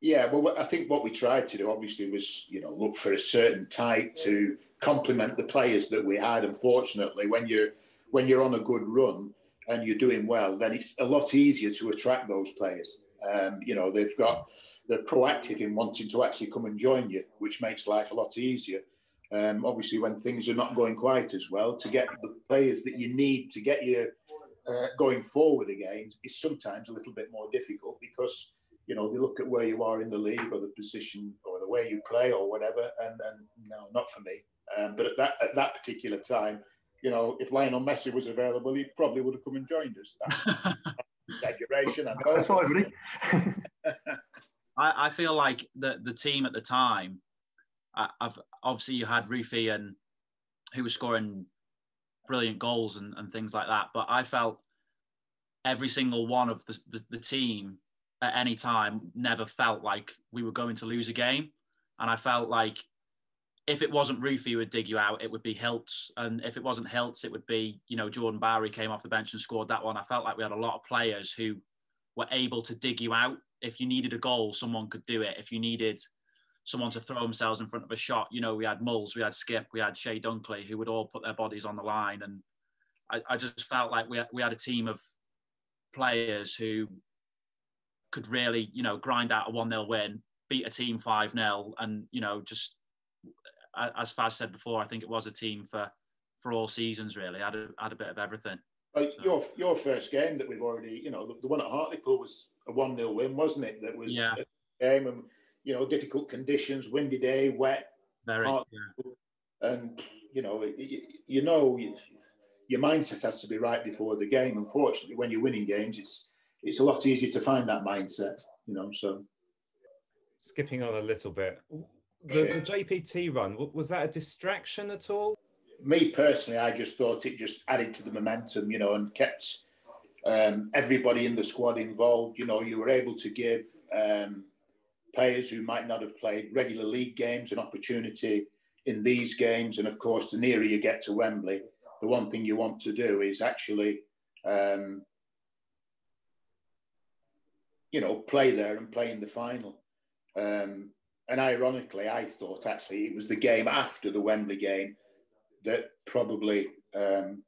Yeah, well, I think what we tried to do obviously was, you know, look for a certain type to complement the players that we had. Unfortunately, when you're when you're on a good run and you're doing well, then it's a lot easier to attract those players. Um, you know, they've got they're proactive in wanting to actually come and join you, which makes life a lot easier. Um, obviously, when things are not going quite as well, to get the players that you need to get you uh, going forward again is sometimes a little bit more difficult because you know they look at where you are in the league or the position or the way you play or whatever, and, and no, not for me. Um, but at that at that particular time, you know, if Lionel Messi was available, he probably would have come and joined us. That's exaggeration, I know. That's right, buddy. I, I feel like the the team at the time, I, I've obviously you had Rufi and who was scoring brilliant goals and, and things like that. But I felt every single one of the, the, the team at any time never felt like we were going to lose a game. And I felt like if it wasn't Rufi who would dig you out, it would be Hiltz. And if it wasn't Hiltz, it would be, you know, Jordan Bowery came off the bench and scored that one. I felt like we had a lot of players who were able to dig you out. If you needed a goal, someone could do it. If you needed someone to throw themselves in front of a shot, you know, we had Mulls, we had Skip, we had Chey Dunkley, who would all put their bodies on the line. And I, I just felt like we, we had a team of players who could really, you know, grind out a 1 0 win, beat a team 5 0, and, you know, just as Faz said before, I think it was a team for for all seasons, really. Had a, had a bit of everything. Like your your first game that we've already, you know, the, the one at Hartlepool was a one 0 win, wasn't it? That was Yeah. a game and you know difficult conditions, windy day, wet, Very. Hard- yeah. and you know you, you know you, your mindset has to be right before the game. Unfortunately, when you're winning games, it's it's a lot easier to find that mindset. You know, so Skipping on a little bit, the, the JPT run was that a distraction at all? me personally, I just thought it just added to the momentum, you know, and kept um, everybody in the squad involved. You know, you were able to give um, players who might not have played regular league games an opportunity in these games. And of course, the nearer you get to Wembley, the one thing you want to do is actually, um, you know, play there and play in the final. Um, and ironically, I thought actually it was the game after the Wembley game that probably um,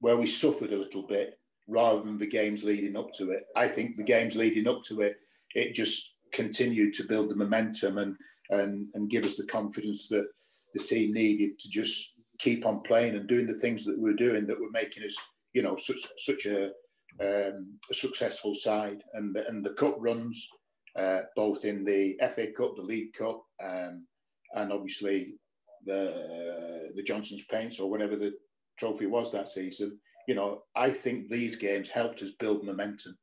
where we suffered a little bit rather than the games leading up to it. I think the games leading up to it, it just continued to build the momentum and and and give us the confidence that the team needed to just keep on playing and doing the things that we were doing that were making us you know such such a, um, a successful side, and the, and the cup runs uh, both in the FA Cup, the League Cup, um, and obviously the the Johnstone's Paints or whatever the trophy was that season. You know, I think these games helped us build momentum.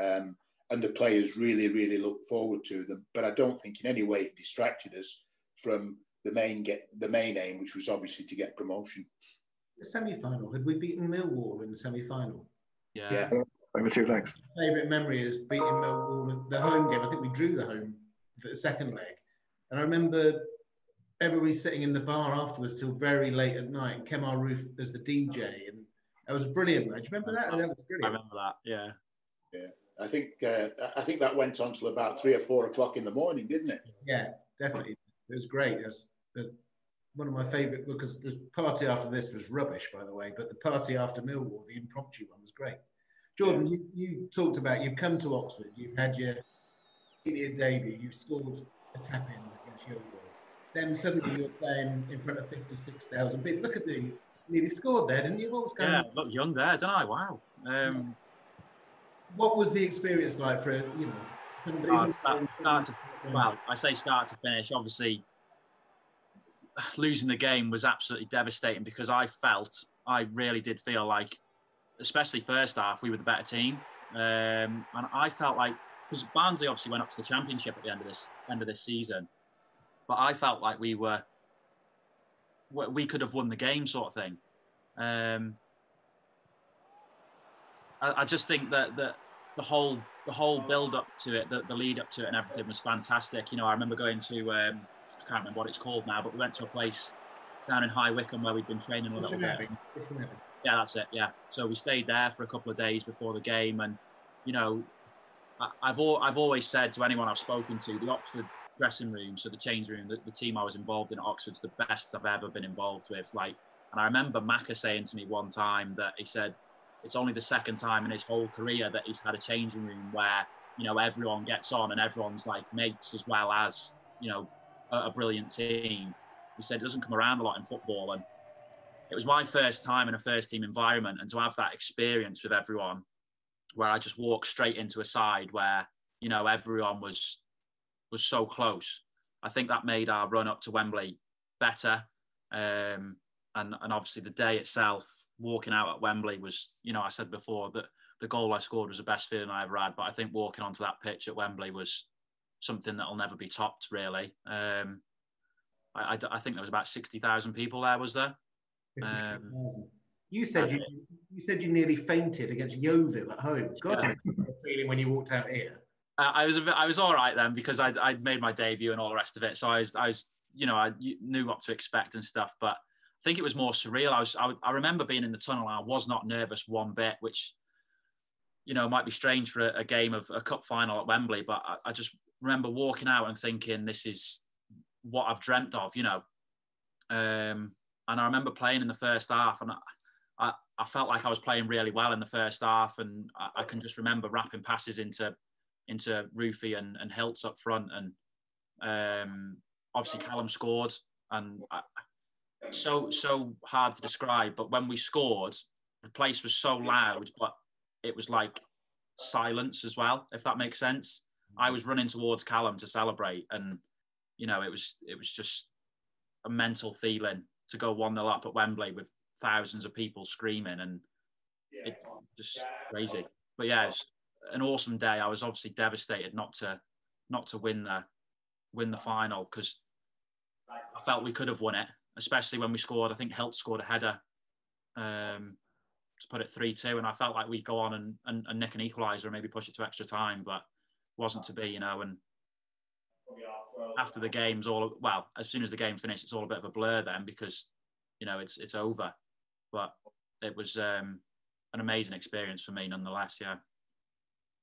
Um, and the players really, really looked forward to them. But I don't think in any way it distracted us from the main get the main aim, which was obviously to get promotion. The semi-final had we beaten Millwall in the semi-final? Yeah. Yeah. Over two legs. My Favorite memory is beating Millwall the home game. I think we drew the home for the second leg, and I remember everybody sitting in the bar afterwards till very late at night. And Kemar Roofe as the DJ, and that was a brilliant match. Remember that? That was brilliant. I remember that. Yeah. I think uh, I think that went on till about three or four o'clock in the morning, didn't it? Yeah, definitely. It was great. It was, it was one of my favourite because the party after this was rubbish, by the way. But the party after Millwall, the impromptu one, was great. Jordan, you, you talked about you've come to Oxford, you've had your senior debut, you've scored a tap in against Yeovil. Then suddenly you're playing in front of 56,000 people. Look at the nearly scored there, didn't you? What was going Yeah. on? Look young there, don't I? Wow. Um, What was the experience like for you know? start- start to- well, I say start to finish. Obviously, losing the game was absolutely devastating because I felt, I really did feel like, especially first half, we were the better team, um, and I felt like because Barnsley obviously went up to the championship at the end of this end of this season, but I felt like we were, we we could have won the game, sort of thing. Um, I, I just think that that the whole the whole build up to it, the, the lead up to it, and everything was fantastic. You know, I remember going to um, I can't remember what it's called now, but we went to a place down in High Wycombe where we'd been training a little bit. Yeah, that's it. Yeah. So we stayed there for a couple of days before the game, and you know, I, I've al- I've always said to anyone I've spoken to, the Oxford dressing room, so the change room, the, the team I was involved in at Oxford's the best I've ever been involved with. Like, and I remember Macca saying to me one time that he said it's only the second time in his whole career that he's had a changing room where you know everyone gets on and everyone's like mates as well as you know a, a brilliant team. He said it doesn't come around a lot in football, and it was my first time in a first team environment, and to have that experience with everyone, where I just walked straight into a side where you know everyone was was so close. I think that made our run up to Wembley better. Um, and, and obviously the day itself, walking out at Wembley was, you know, I said before that the goal I scored was the best feeling I ever had. But I think walking onto that pitch at Wembley was something that'll never be topped, really. Um, I, I, I think there was about 60,000 people there, was there? Um, You said you, you said you nearly fainted against Yeovil at home. God, Yeah. the feeling when you walked out here. Uh, I was a bit, I was all right then because I'd, I'd made my debut and all the rest of it. So I was, I was, you know, I knew what to expect and stuff. But I think it was more surreal. I was, I, I remember being in the tunnel. and I was not nervous one bit, which, you know, might be strange for a, a game of a cup final at Wembley. But I, I just remember walking out and thinking, this is what I've dreamt of, you know. Um, and I remember playing in the first half, and I, I, I felt like I was playing really well in the first half, and I, I can just remember wrapping passes into into Roofy and, and Hiltz up front, and um, obviously Callum scored, and I, so so hard to describe. But when we scored, the place was so loud, but it was like silence as well, if that makes sense. I was running towards Callum to celebrate, and you know it was it was just a mental feeling to go one 0 up at Wembley with thousands of people screaming, and it just crazy. But yeah, it's an awesome day. I was obviously devastated not to not to win the win the final because I felt we could have won it, especially when we scored. I think Hilt scored a header um, to put it three two, and I felt like we'd go on and, and, and nick an equaliser and maybe push it to extra time, but wasn't to be, you know. And after the game's all well, as soon as the game finished, it's all a bit of a blur then because you know it's it's over. But it was um, an amazing experience for me, nonetheless. Yeah.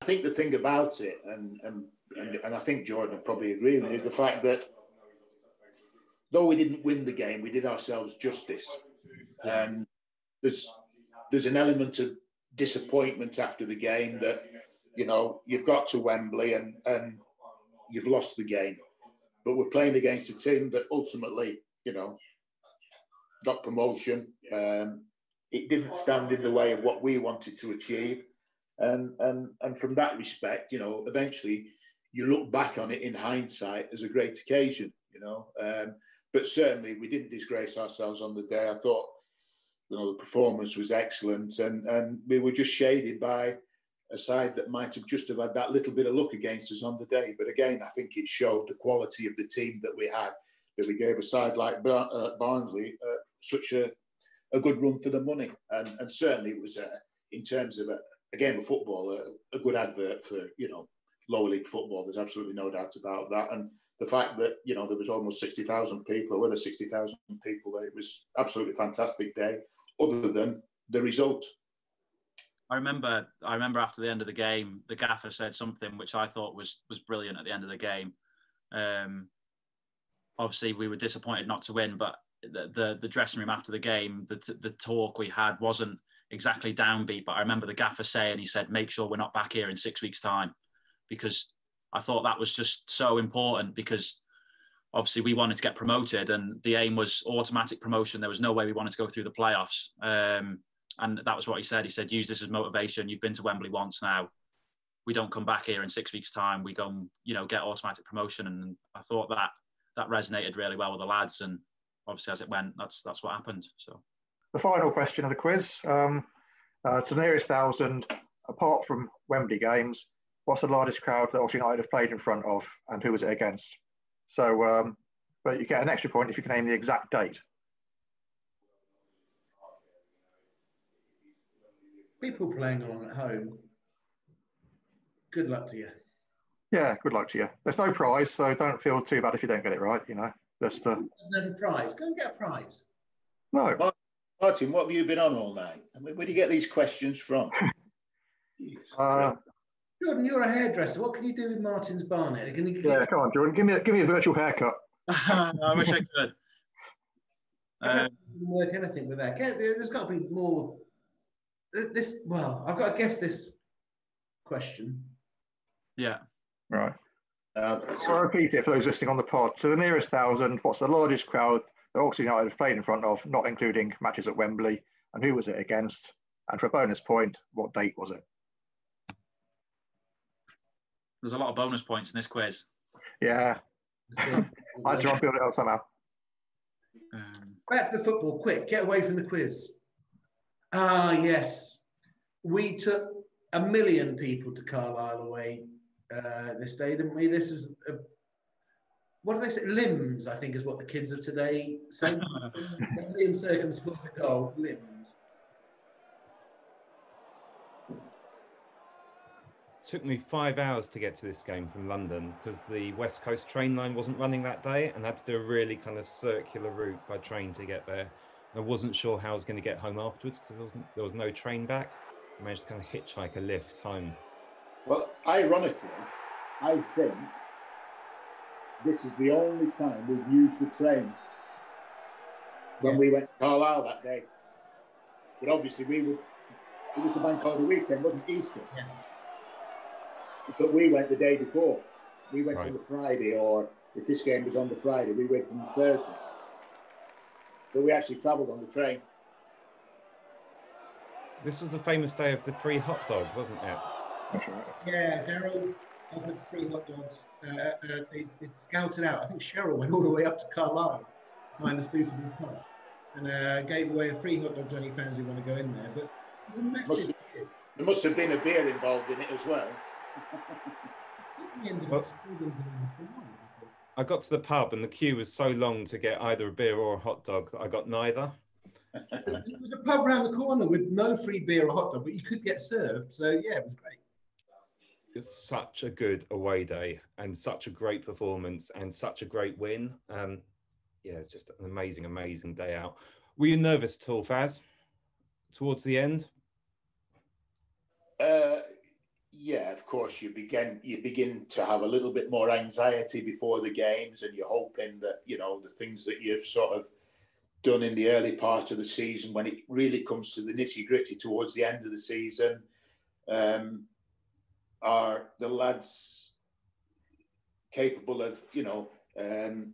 I think the thing about it, and and and, and I think Jordan would probably agree with it, is the fact that though we didn't win the game, we did ourselves justice. And there's there's an element of disappointment after the game that you know you've got to Wembley and and you've lost the game, but we're playing against a team that ultimately you know got promotion. Um, it didn't stand in the way of what we wanted to achieve. And, and, and from that respect, you know, eventually you look back on it in hindsight as a great occasion, you know. Um, but certainly we didn't disgrace ourselves on the day. I thought, you know, the performance was excellent and, and we were just shaded by a side that might have just have had that little bit of luck against us on the day. But again, I think it showed the quality of the team that we had, that we gave a side like Bar- uh, Barnsley uh, such a, a good run for the money. And, and certainly it was, uh, in terms of a, a game of football, a, a good advert for, you know, lower league football. There's absolutely no doubt about that. And the fact that, you know, there was almost 60,000 people, or whether 60,000 people, it was absolutely fantastic day, other than the result. I remember I remember after the end of the game, the gaffer said something which I thought was was brilliant at the end of the game. Um, obviously, we were disappointed not to win, but the, the, the dressing room after the game, the the talk we had wasn't exactly downbeat. But I remember the gaffer saying he said, "Make sure we're not back here in six weeks' time," because I thought that was just so important because obviously we wanted to get promoted and the aim was automatic promotion. There was no way we wanted to go through the playoffs. Um, and that was what he said. He said, use this as motivation. You've been to Wembley once now. We don't come back here in six weeks' time. We go, and, you know, get automatic promotion. And I thought that that resonated really well with the lads. And obviously, as it went, that's that's what happened. So, the final question of the quiz: um, uh, to the nearest thousand, apart from Wembley games, what's the largest crowd that Oxford United have played in front of, and who was it against? So, um, but you get an extra point if you can name the exact date. People playing along at home, good luck to you. Yeah, good luck to you. There's no prize, so don't feel too bad if you don't get it right. You know, that's the. There's no prize. Go and get a prize. No. Martin, what have you been on all night? I mean, where do you get these questions from? uh, Jordan, you're a hairdresser. What can you do with Martin's barnet? Can you, yeah, come on, Jordan. Give me give me a virtual haircut. I wish I could. I um, work anything with that. There's got to be more this well, I've got to guess this question. Yeah. Right. Uh, so I'll repeat it for those listening on the pod. To the nearest thousand, what's the largest crowd that Oxford United have played in front of, not including matches at Wembley? And who was it against? And for a bonus point, what date was it? There's a lot of bonus points in this quiz. Yeah. I had to build it out somehow. Um, Back to the football, quick. Get away from the quiz. Ah, yes. We took a million people to Carlisle away uh, this day, didn't we? This is, a, what do they say? Limbs, I think, is what the kids of today say. Liam Sercombe scores a goal. Limbs. took me five hours to get to this game from London because the West Coast train line wasn't running that day and I had to do a really kind of circular route by train to get there. I wasn't sure how I was going to get home afterwards because there was, there was no train back. I managed to kind of hitchhike a lift home. Well, ironically, I think this is the only time we've used the train when we went to Carlisle that day. But obviously, we were, it was the bank holiday weekend, wasn't Easter? Yeah. But we went the day before. We went right. on the Friday, or if this game was on the Friday, we went on the Thursday but we actually travelled on the train. This was the famous day of the free hot dog, wasn't it? Yeah, Darryl offered free hot dogs. Uh, uh, they, they scouted out. I think Cheryl went all the way up to Carlisle, find a suitable pub, and uh, gave away a free hot dog to any fans who want to go in there. But it was a massive. Must have, there must have been a beer involved in it as well. well I got to the pub and the queue was so long to get either a beer or a hot dog that I got neither. it was a pub around the corner with no free beer or hot dog, but you could get served. So yeah, it was great. It's such a good away day and such a great performance and such a great win. Um, yeah, it's just an amazing, amazing day out. Were you nervous at all, Faz, towards the end? Uh, yeah, of course, you begin you begin to have a little bit more anxiety before the games, and you're hoping that you know the things that you've sort of done in the early part of the season, when it really comes to the nitty gritty towards the end of the season, um, are the lads capable of you know um,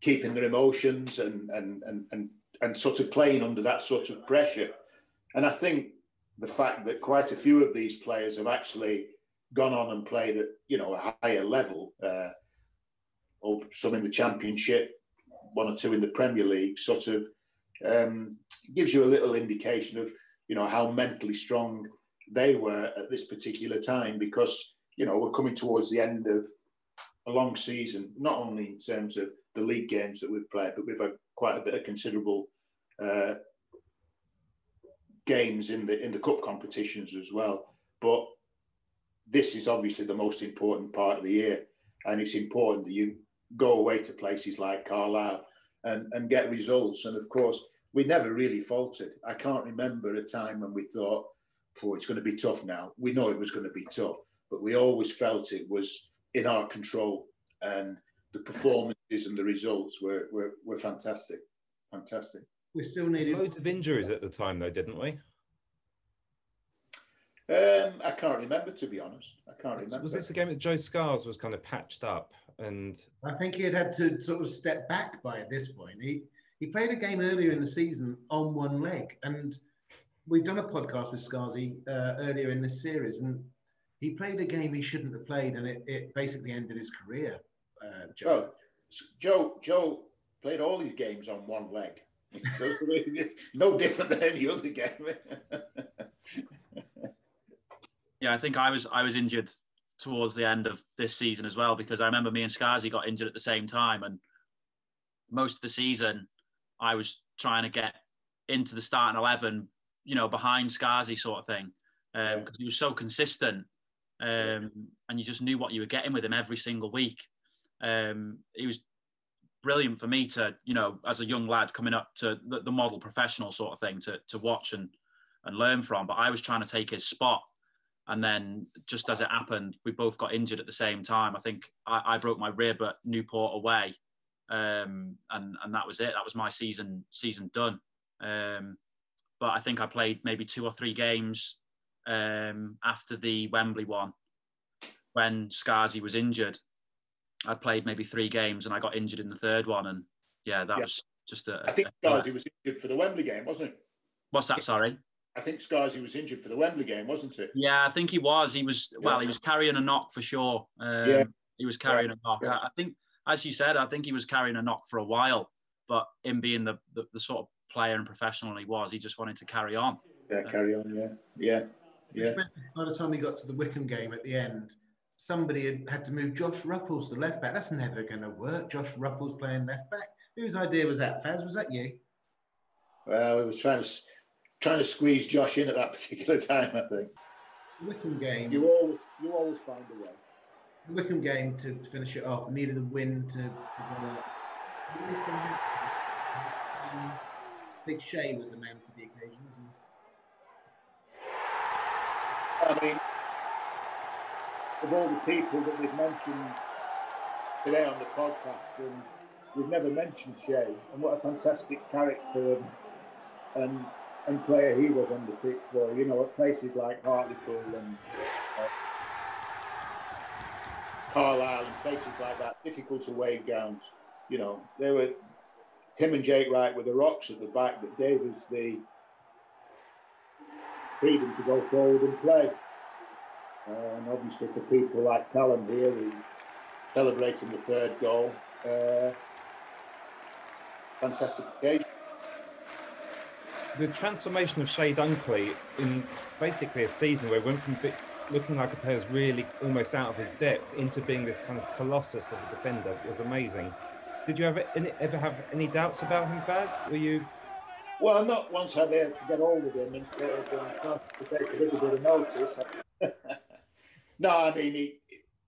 keeping their emotions and and and and and sort of playing under that sort of pressure. And I think the fact that quite a few of these players have actually gone on and played at you know a higher level, uh, or some in the championship, one or two in the Premier League, sort of um, gives you a little indication of you know how mentally strong they were at this particular time because you know we're coming towards the end of a long season, not only in terms of the league games that we've played, but we've had quite a bit of considerable uh, games in the in the cup competitions as well. But this is obviously the most important part of the year, and it's important that you go away to places like Carlisle and and get results. And of course, we never really faltered. I can't remember a time when we thought, "Oh, it's going to be tough now." We know it was going to be tough, but we always felt it was in our control, and the performances and the results were were, were fantastic, fantastic. We still needed Loads of injuries at the time, though, didn't we? Um, I can't remember to be honest. I can't remember. Was this the game that Joe Skarz was kind of patched up and I think he had had to sort of step back by at this point. He he played a game earlier in the season on one leg, and we've done a podcast with Scarzy uh, earlier in this series, and he played a game he shouldn't have played, and it, it basically ended his career. Uh, Joe. Well, Joe Joe played all his games on one leg. So no different than any other game. Yeah, I think I was I was injured towards the end of this season as well because I remember me and Scarzy got injured at the same time, and most of the season I was trying to get into the starting eleven, you know, behind Scarzy sort of thing, because um, he was so consistent, um, and you just knew what you were getting with him every single week. Um, he was brilliant for me to, you know, as a young lad coming up to the, the model professional sort of thing to to watch and and learn from. But I was trying to take his spot and then just as it happened, we both got injured at the same time. I think I, I broke my rib at Newport away, um, and and that was it. That was my season season done. Um, but I think I played maybe two or three games um, after the Wembley one when Scarzy was injured. I played maybe three games and I got injured in the third one, and yeah, that yeah. was just a. I think Scarzy was injured for the Wembley game, wasn't it? What's that? Sorry. I think Scarzy was injured for the Wembley game, wasn't it? Yeah, I think he was. He was well. He was carrying a knock for sure. Um, yeah, he was carrying a knock. I, I, think, as you said, I think he was carrying a knock for a while. But him being the, the, the sort of player and professional he was, he just wanted to carry on. Yeah, carry on. Yeah, yeah, yeah. By the time we got to the Wycombe game at the end, somebody had, had to move Josh Ruffels to left back. That's never going to work. Josh Ruffels playing left back. Whose idea was that, Faz? Was that you? Well, we was trying to trying to squeeze Josh in at that particular time. I think. Wycombe game. You always you always find a way. The Wycombe game to finish it off needed a win to, to go up. Um, Big Chey was the man for the occasion, wasn't he? I mean, of all the people that we've mentioned today on the podcast, and we've never mentioned Chey, and what a fantastic character and, and and player he was on the pitch for. You know, at places like Hartlepool and uh, Carlisle and places like that, difficult to away grounds. You know, they were him and Jake Wright were the rocks at the back that gave us the freedom to go forward and play. Uh, and obviously for people like Callum here, who's celebrating the third goal, uh, fantastic occasion the transformation of Chey Dunkley in basically a season where he went from looking like a player who's really almost out of his depth into being this kind of colossus of a defender was amazing. Did you ever ever have any doubts about him, Baz? Were you? Well, not once I had to get hold of him and of um, to take a little bit of notice. no, I mean he,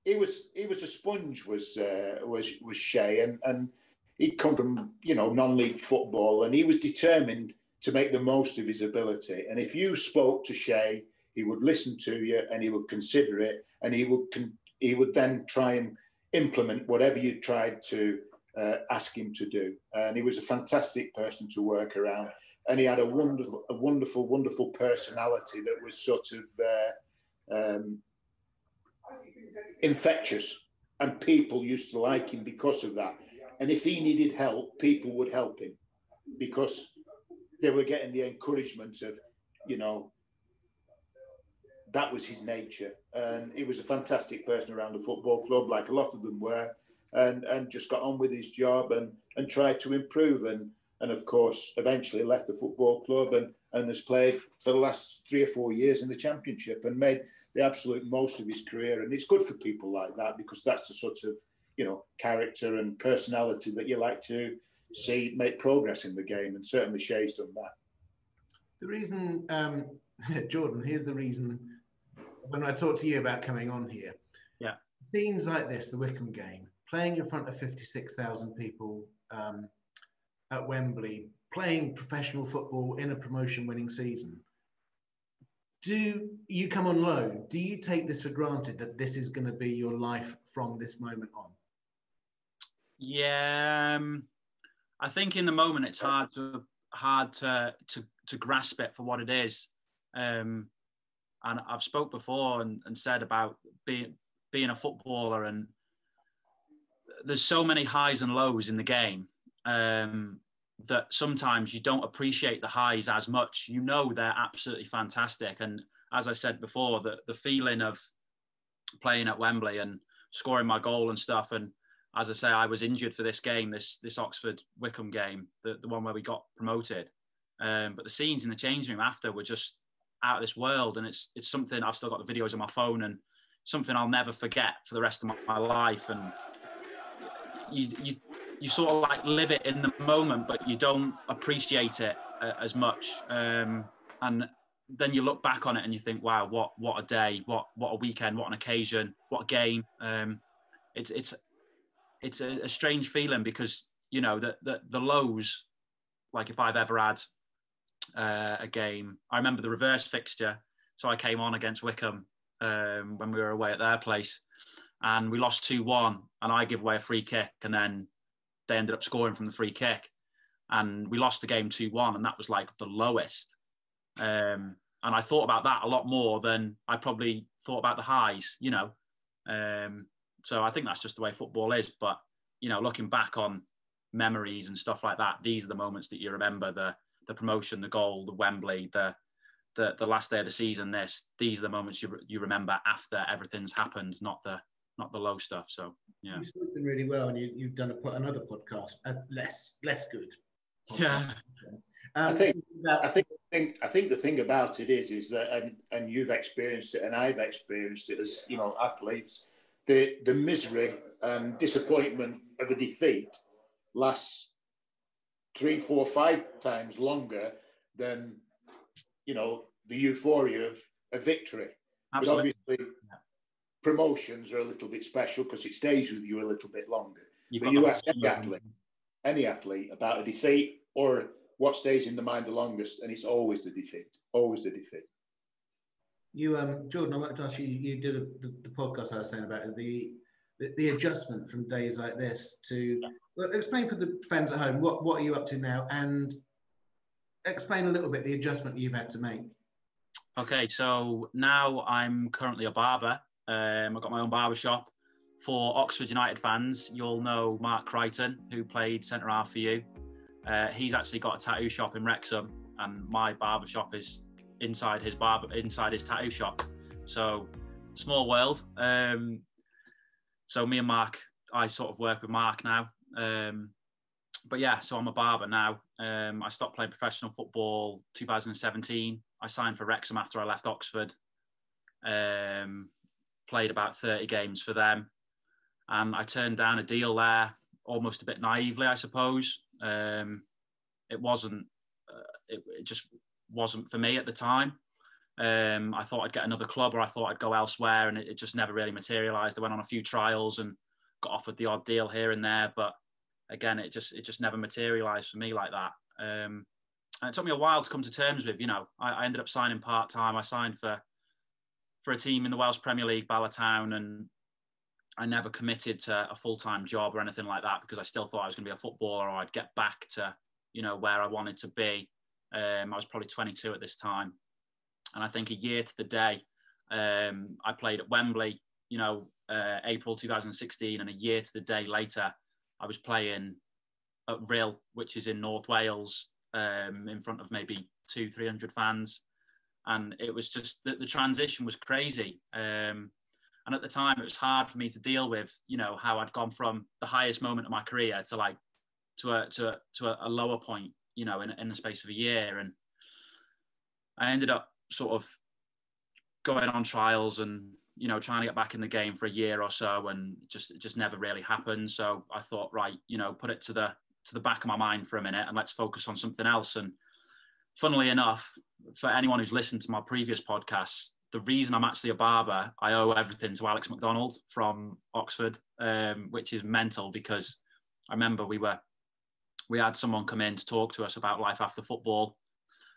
he was he was a sponge was uh, was was Chey and and he'd come from you know non-league football and he was determined to make the most of his ability. And if you spoke to Chey, he would listen to you and he would consider it and he would he would then try and implement whatever you tried to uh, ask him to do. And he was a fantastic person to work around. And he had a wonderful, a wonderful, wonderful personality that was sort of uh, um, infectious, and people used to like him because of that. And if he needed help, people would help him because they were getting the encouragement of, you know, that was his nature. And he was a fantastic person around the football club, like a lot of them were, and, and just got on with his job and, and tried to improve. And, and of course, eventually left the football club and, and has played for the last three or four years in the championship and made the absolute most of his career. And it's good for people like that because that's the sort of, you know, character and personality that you like to see make progress in the game. And certainly Chey's done that. The reason, um, Jordan, here's the reason when I talked to you about coming on here. Yeah. Scenes like this, the Wycombe game, playing in front of 56,000 people um, at Wembley, playing professional football in a promotion winning season. Do you come on loan? Do you take this for granted that this is going to be your life from this moment on? Yeah, um, I think in the moment it's hard to hard to to to grasp it for what it is. Um, and I've spoke before and, and said about being being a footballer and there's so many highs and lows in the game um, that sometimes you don't appreciate the highs as much. You know they're absolutely fantastic, and as I said before, the the feeling of playing at Wembley and scoring my goal and stuff. And as I say, I was injured for this game, this this Oxford Wycombe game, the the one where we got promoted. Um, but the scenes in the changing room after were just out of this world, and it's it's something I've still got the videos on my phone and something I'll never forget for the rest of my, my life. And you, you you sort of like live it in the moment, but you don't appreciate it uh, as much. Um, and then you look back on it and you think, wow, what what a day, what what a weekend, what an occasion, what a game. Um, it's it's it's a, a, strange feeling because you know the, the the lows, like if I've ever had uh, a game, I remember the reverse fixture. So I came on against Wycombe um, when we were away at their place, and we lost two one, and I give away a free kick, and then they ended up scoring from the free kick, and we lost the game two one, and that was like the lowest. Um, and I thought about that a lot more than I probably thought about the highs, you know. Um, so I think that's just the way football is. But you know, looking back on memories and stuff like that, these are the moments that you remember: the the promotion, the goal, the Wembley, the the, the last day of the season. This these are the moments you you remember after everything's happened, not the not the low stuff. So yeah, you've spoken really well, and you, you've done a, another podcast, uh, less less good. Yeah, um, I think I think I think the thing about it is is that and and you've experienced it, and I've experienced it as you know athletes. The the misery and disappointment of a defeat lasts three, four, five times longer than you know the euphoria of a victory. Absolutely. But obviously, promotions are a little bit special because it stays with you a little bit longer. You've but you ask any athlete, any athlete about a defeat or what stays in the mind the longest, and it's always the defeat, always the defeat. You, um, Jordan, I wanted to ask you. You did a, the, the, podcast I was saying about the, the, the adjustment from days like this to well, explain for the fans at home what what are you up to now, and explain a little bit the adjustment you've had to make. Okay, so now I'm currently a barber um, I've got my own barber shop. For Oxford United fans, you'll know Mark Creighton, who played centre half for you. Uh, he's actually got a tattoo shop in Wrexham, and my barber shop is inside his barber inside his tattoo shop. So small world. Um, so me and Mark, I sort of work with Mark now. Um, but yeah, so I'm a barber now. Um, I stopped playing professional football 2017. I signed for Wrexham after I left Oxford. Um, played about 30 games for them. And I turned down a deal there almost a bit naively, I suppose. Um, it wasn't, uh, it, it, just wasn't for me at the time. Um, I thought I'd get another club or I thought I'd go elsewhere, and it, it, just never really materialized. I went on a few trials and got offered the odd deal here and there, but again, it just it just never materialized for me like that. Um, and it took me a while to come to terms with. You know, I, I ended up signing part time. I signed for for a team in the Welsh Premier League, Bala Town, and I never committed to a full time job or anything like that because I still thought I was going to be a footballer or I'd get back to you know where I wanted to be. Um, I was probably 22 at this time, and I think a year to the day, um, I played at Wembley. You know, uh, April 2016, and a year to the day later, I was playing at Rhyl, which is in North Wales, um, in front of maybe two, three hundred fans, and it was just the, the transition was crazy. Um, and at the time, it was hard for me to deal with, you know, how I'd gone from the highest moment of my career to like to a to a, to a lower point, you know, in, in the space of a year, and I ended up sort of going on trials and you know trying to get back in the game for a year or so and just it just never really happened. So i thought right you know put it to the to the back of my mind for a minute and let's focus on something else. And funnily enough for anyone who's listened to my previous podcasts the reason i'm actually a barber i owe everything to Alex MacDonald from oxford um, which is mental because i remember we were we had someone come in to talk to us about life after football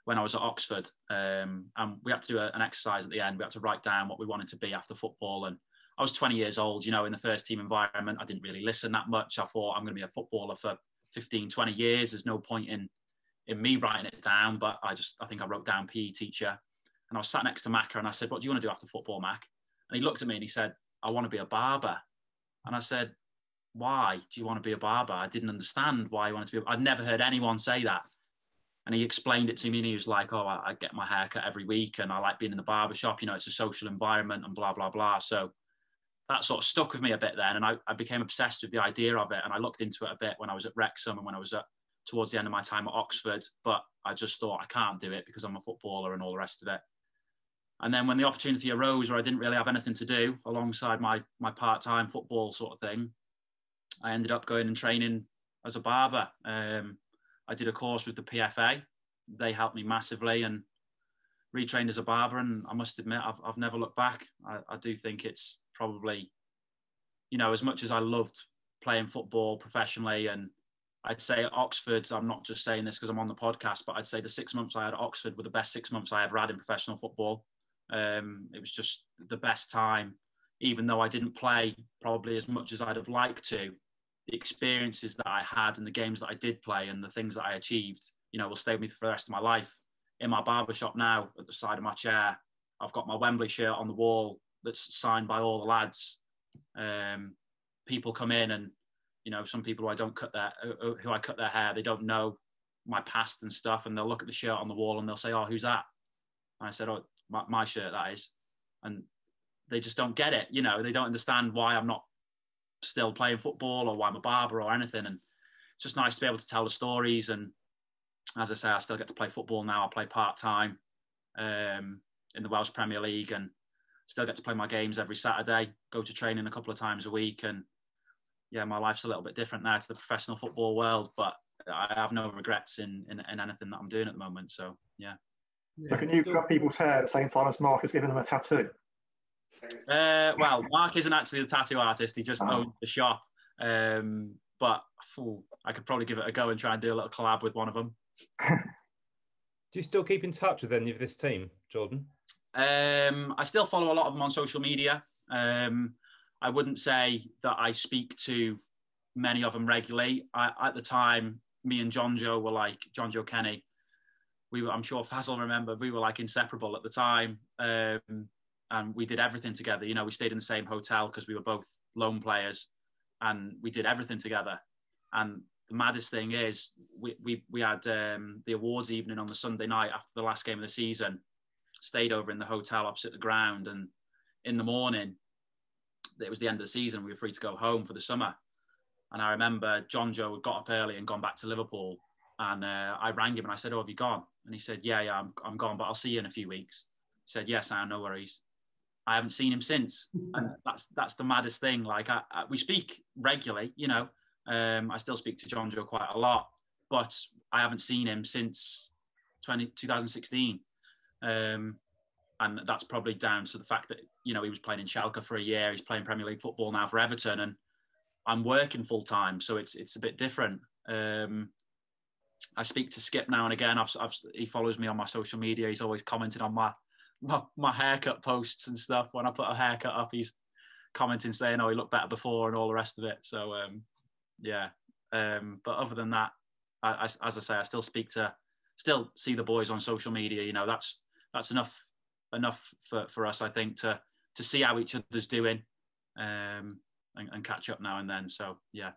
when I was at Oxford, um, and we had to do a, an exercise at the end. We had to write down what we wanted to be after football. And I was 20 years old, you know, in the first team environment. I didn't really listen that much. I thought I'm going to be a footballer for 15, 20 years. There's no point in in me writing it down, but I just I think I wrote down PE teacher. And I was sat next to Macca and I said, What do you want to do after football, Mac? And he looked at me and he said, I want to be a barber. And I said, Why do you want to be a barber? I didn't understand why you wanted to be. I'd never heard anyone say that and he explained it to me and he was like oh I, I, get my hair cut every week and i like being in the barber shop you know it's a social environment and blah blah blah so that sort of stuck with me a bit then and I, I became obsessed with the idea of it and i looked into it a bit when i was at wrexham and when i was at towards the end of my time at oxford but i just thought i can't do it because i'm a footballer and all the rest of it and then when the opportunity arose where i didn't really have anything to do alongside my my part-time football sort of thing i ended up going and training as a barber um, I did a course with the PFA. They helped me massively and retrained as a barber. And I must admit, I've, I've never looked back. I, I do think it's probably, you know, as much as I loved playing football professionally and I'd say at Oxford, I'm not just saying this because I'm on the podcast, but I'd say the six months I had at Oxford were the best six months I ever had in professional football. Um, it was just the best time, even though I didn't play probably as much as I'd have liked to the experiences that I had and the games that I did play and the things that I achieved, you know, will stay with me for the rest of my life. In my barber shop now, at the side of my chair, I've got my Wembley shirt on the wall that's signed by all the lads. Um, people come in and, you know, some people who I don't cut their, who I cut their hair, they don't know my past and stuff, and they'll look at the shirt on the wall and they'll say, "Oh, who's that?" And I said, "Oh, my, my shirt that is," and they just don't get it. You know, they don't understand why I'm not still playing football or why I'm a barber or anything. And it's just nice to be able to tell the stories. And as I say, I still get to play football now. I play part time um, in the Welsh Premier League and still get to play my games every Saturday, go to training a couple of times a week. And yeah, my life's a little bit different now to the professional football world, but I have no regrets in, in, in anything that I'm doing at the moment. So yeah. So can you cut people's hair at the same time as Mark is giving them a tattoo? Uh, well, Mark isn't actually the tattoo artist; he just oh. owns the shop. Um, but phew, I could probably give it a go and try and do a little collab with one of them. do you still keep in touch with any of this team, Jordan? Um, I still follow a lot of them on social media. Um, I wouldn't say that I speak to many of them regularly. I, at the time, me and Jonjoe were like Jonjoe Kenny. We were, I'm sure Faz will remember, we were like inseparable at the time. Um, and we did everything together. You know, we stayed in the same hotel because we were both loan players, and we did everything together. And the maddest thing is, we we, we had um, the awards evening on the Sunday night after the last game of the season. Stayed over in the hotel opposite the ground, and in the morning, it was the end of the season. We were free to go home for the summer. And I remember Jonjoe had got up early and gone back to Liverpool. And uh, I rang him and I said, "Oh, have you gone?" And he said, "Yeah, yeah, I'm, I'm gone, but I'll see you in a few weeks." He said, "Yes, I no worries." I haven't seen him since, and that's that's the maddest thing. Like I, I, we speak regularly, you know. Um, I still speak to Jonjoe quite a lot, but I haven't seen him since 20, 2016. Um, and that's probably down to the fact that you know he was playing in Schalke for a year. He's playing Premier League football now for Everton, and I'm working full time, so it's it's a bit different. Um, I speak to Skip now and again. I've, I've, he follows me on my social media. He's always commented on my my, my haircut posts and stuff. When I put a haircut up, he's commenting saying, "Oh, he looked better before" and all the rest of it. So um, yeah. Um, but other than that, I, I, as I say, I still speak to, still see the boys on social media. You know, that's that's enough enough for, for us, I think, to to see how each other's doing, um, and, and catch up now and then. So yeah.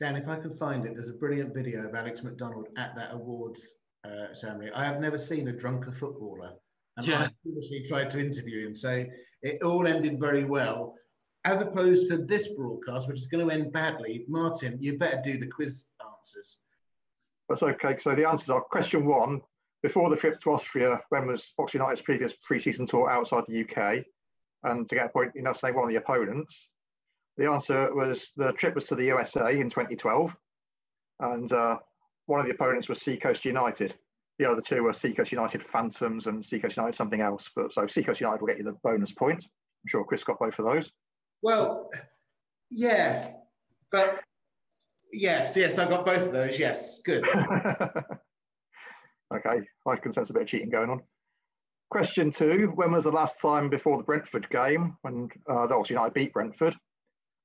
Dan, if I can find it, there's a brilliant video of Alex MacDonald at that awards uh, ceremony. I have never seen a drunker footballer. And Yeah. I foolishly tried to interview him. So it all ended very well. As opposed to this broadcast, which is going to end badly. Martin, you better do the quiz answers. That's okay. So the answers are question one. Before the trip to Austria, when was Oxford United's previous pre-season tour outside the UK? And to get a point, you know, say one of the opponents. The answer was the trip was to the USA in 2012, and uh, one of the opponents was Seacoast United. The other two were Seacoast United Phantoms and Seacoast United something else. But so Seacoast United will get you the bonus point. I'm sure Chris got both of those. Well, yeah, but yes, yes, I got both of those. Yes, good. okay, I can sense a bit of cheating going on. Question two: When was the last time before the Brentford game when uh, the Oxford United beat Brentford?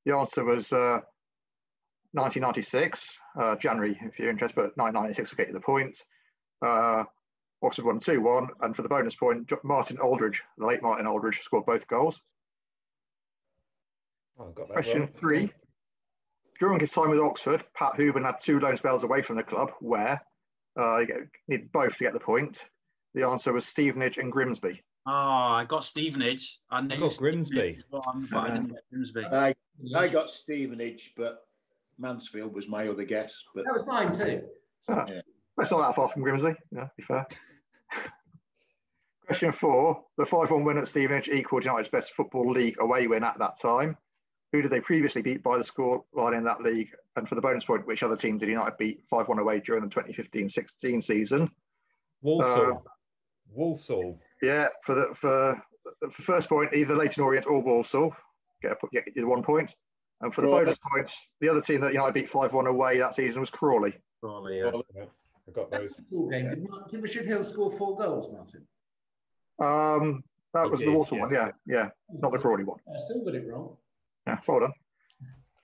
The answer was uh, 1996, uh, January, if you're interested, but 1996 will get you the point. Uh, Oxford won 2 1, and for the bonus point, Martin Aldridge, the late Martin Aldridge, scored both goals. Oh, got Question wrong. three. During his time with Oxford, Pat Hoban had two loan spells away from the club where uh, you need both to get the point. The answer was Stevenage and Grimsby. Oh, I got Stevenage. I, knew got Grimsby. one, but I didn't get Grimsby. I, I got Stevenage, but Mansfield was my other guess. But That was mine too. Ah, Yeah. That's not that far from Grimsby, yeah, to be fair. Question four. The 5 1 win at Stevenage equalled United's best football league away win at that time. Who did they previously beat by the score line in that league? And for the bonus point, which other team did United beat 5 1 away during the 2015 16 season? Walsall. Um, Walsall. Yeah, for the for the first point, either Leyton Orient or Walsall get a, po- get you one point. And for the Crawley. bonus points, the other team that United beat 5 1 away that season was Crawley. Probably, yeah. Yeah, I got those. Full game. Did, Mar- did Richard Hill score four goals, Martin? Um, that He was the did, Walsall one, yeah, yeah, not the Crawley one. I still got it wrong. Yeah, well done.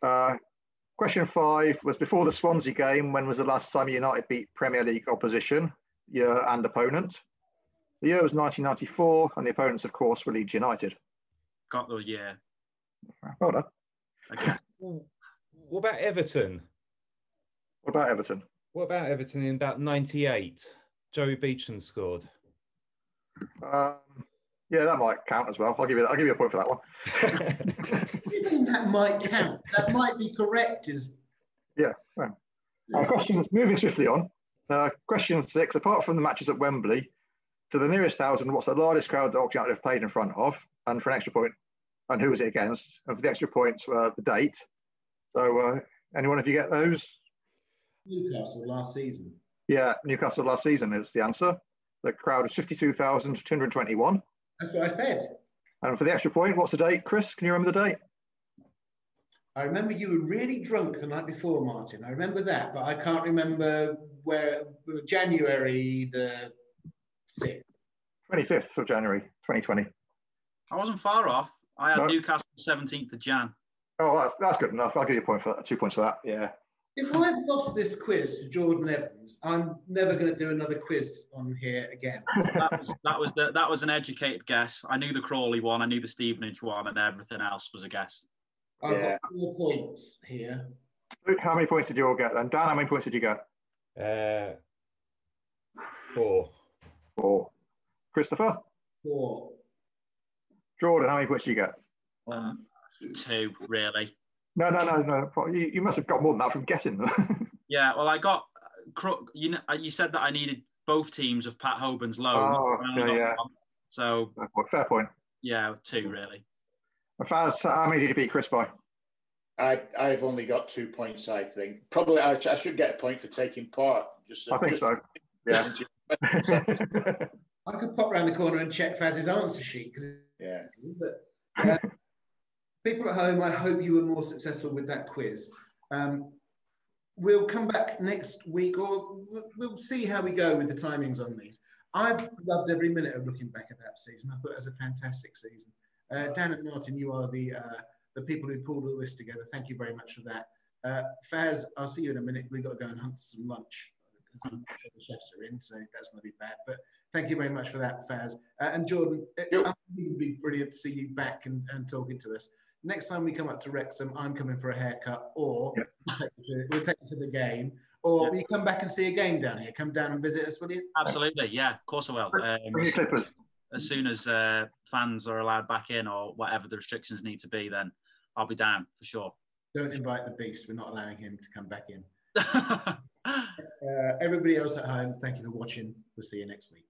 Uh, question five was before the Swansea game. When was the last time United beat Premier League opposition, year and opponent? The year was 1994, and the opponents, of course, were Leeds United. Got the year. Well done. Okay. What about Everton? What about Everton? What about Everton in about 98? Joey Beauchamp scored. Um, yeah, that might count as well. I'll give you. I'll give you a point for that one. Do you mean that might count? That might be correct. Is Uh, question moving swiftly on. Uh, question six. Apart from the matches at Wembley, to the nearest thousand, what's the largest crowd that Oxford United have played in front of? And for an extra point, and who was it against? And for the extra points, uh, the date. So, uh, anyone, if you get those? Newcastle last season? Yeah, Newcastle last season is the answer. The crowd is 52,221. That's what I said. And for the extra point, what's the date, Chris? Can you remember the date? I remember you were really drunk the night before, Martin. I remember that, but I can't remember where. January the sixth. 25th of January, 2020. I wasn't far off. I had No. Newcastle 17th of Jan. Oh, that's, that's good enough. I'll give you a point for that, two points for that. Yeah. If I've lost this quiz to Jordan Evans, I'm never going to do another quiz on here again. That was that was the, that was an educated guess. I knew the Crawley one, I knew the Stevenage one, and everything else was a guess. I've Yeah. got four points here. Luke, how many points did you all get then? Dan, how many points did you get? Uh, four. Four. Christopher? Four. Jordan, how many points did you get? Um, two, really. No, no, no, no. You, you must have got more than that from getting them. Yeah, well, I got. Cro- You know, you said that I needed both teams of Pat Hoban's loan. Oh, I yeah, yeah. one. So Fair point, Fair point. yeah, two really. And Faz, how many did you beat Chris by? I, I've only got two points, I think. Probably I, I should get a point for taking part. Just, I think just, so. Yeah. I could pop round the corner and check Faz's answer sheet. 'cause- yeah. But uh, people at home, I hope you were more successful with that quiz. Um, we'll come back next week, or we'll- see how we go with the timings on these. I've loved every minute of looking back at that season. I thought it was a fantastic season. Uh, Dan and Martin, you are the uh, the people who pulled all this together. Thank you very much for that. Uh, Faz, I'll see you in a minute. We've got to go and hunt some lunch. the chefs are in, so that's going to be bad. But thank you very much for that, Faz. Uh, and Jordan, it Yep. would be brilliant to see you back and, and talking to us. Next time we come up to Wrexham, I'm coming for a haircut, or Yep. we'll, take you to, we'll take you to the game, or Yep. will you come back and see a game down here? Come down and visit us, will you? Absolutely, yeah, of course I will. Bring Um, your clippers. as soon as uh, fans are allowed back in or whatever the restrictions need to be, then I'll be down for sure. Don't invite the beast. We're not allowing him to come back in. Uh, everybody else at home, thank you for watching. We'll see you next week.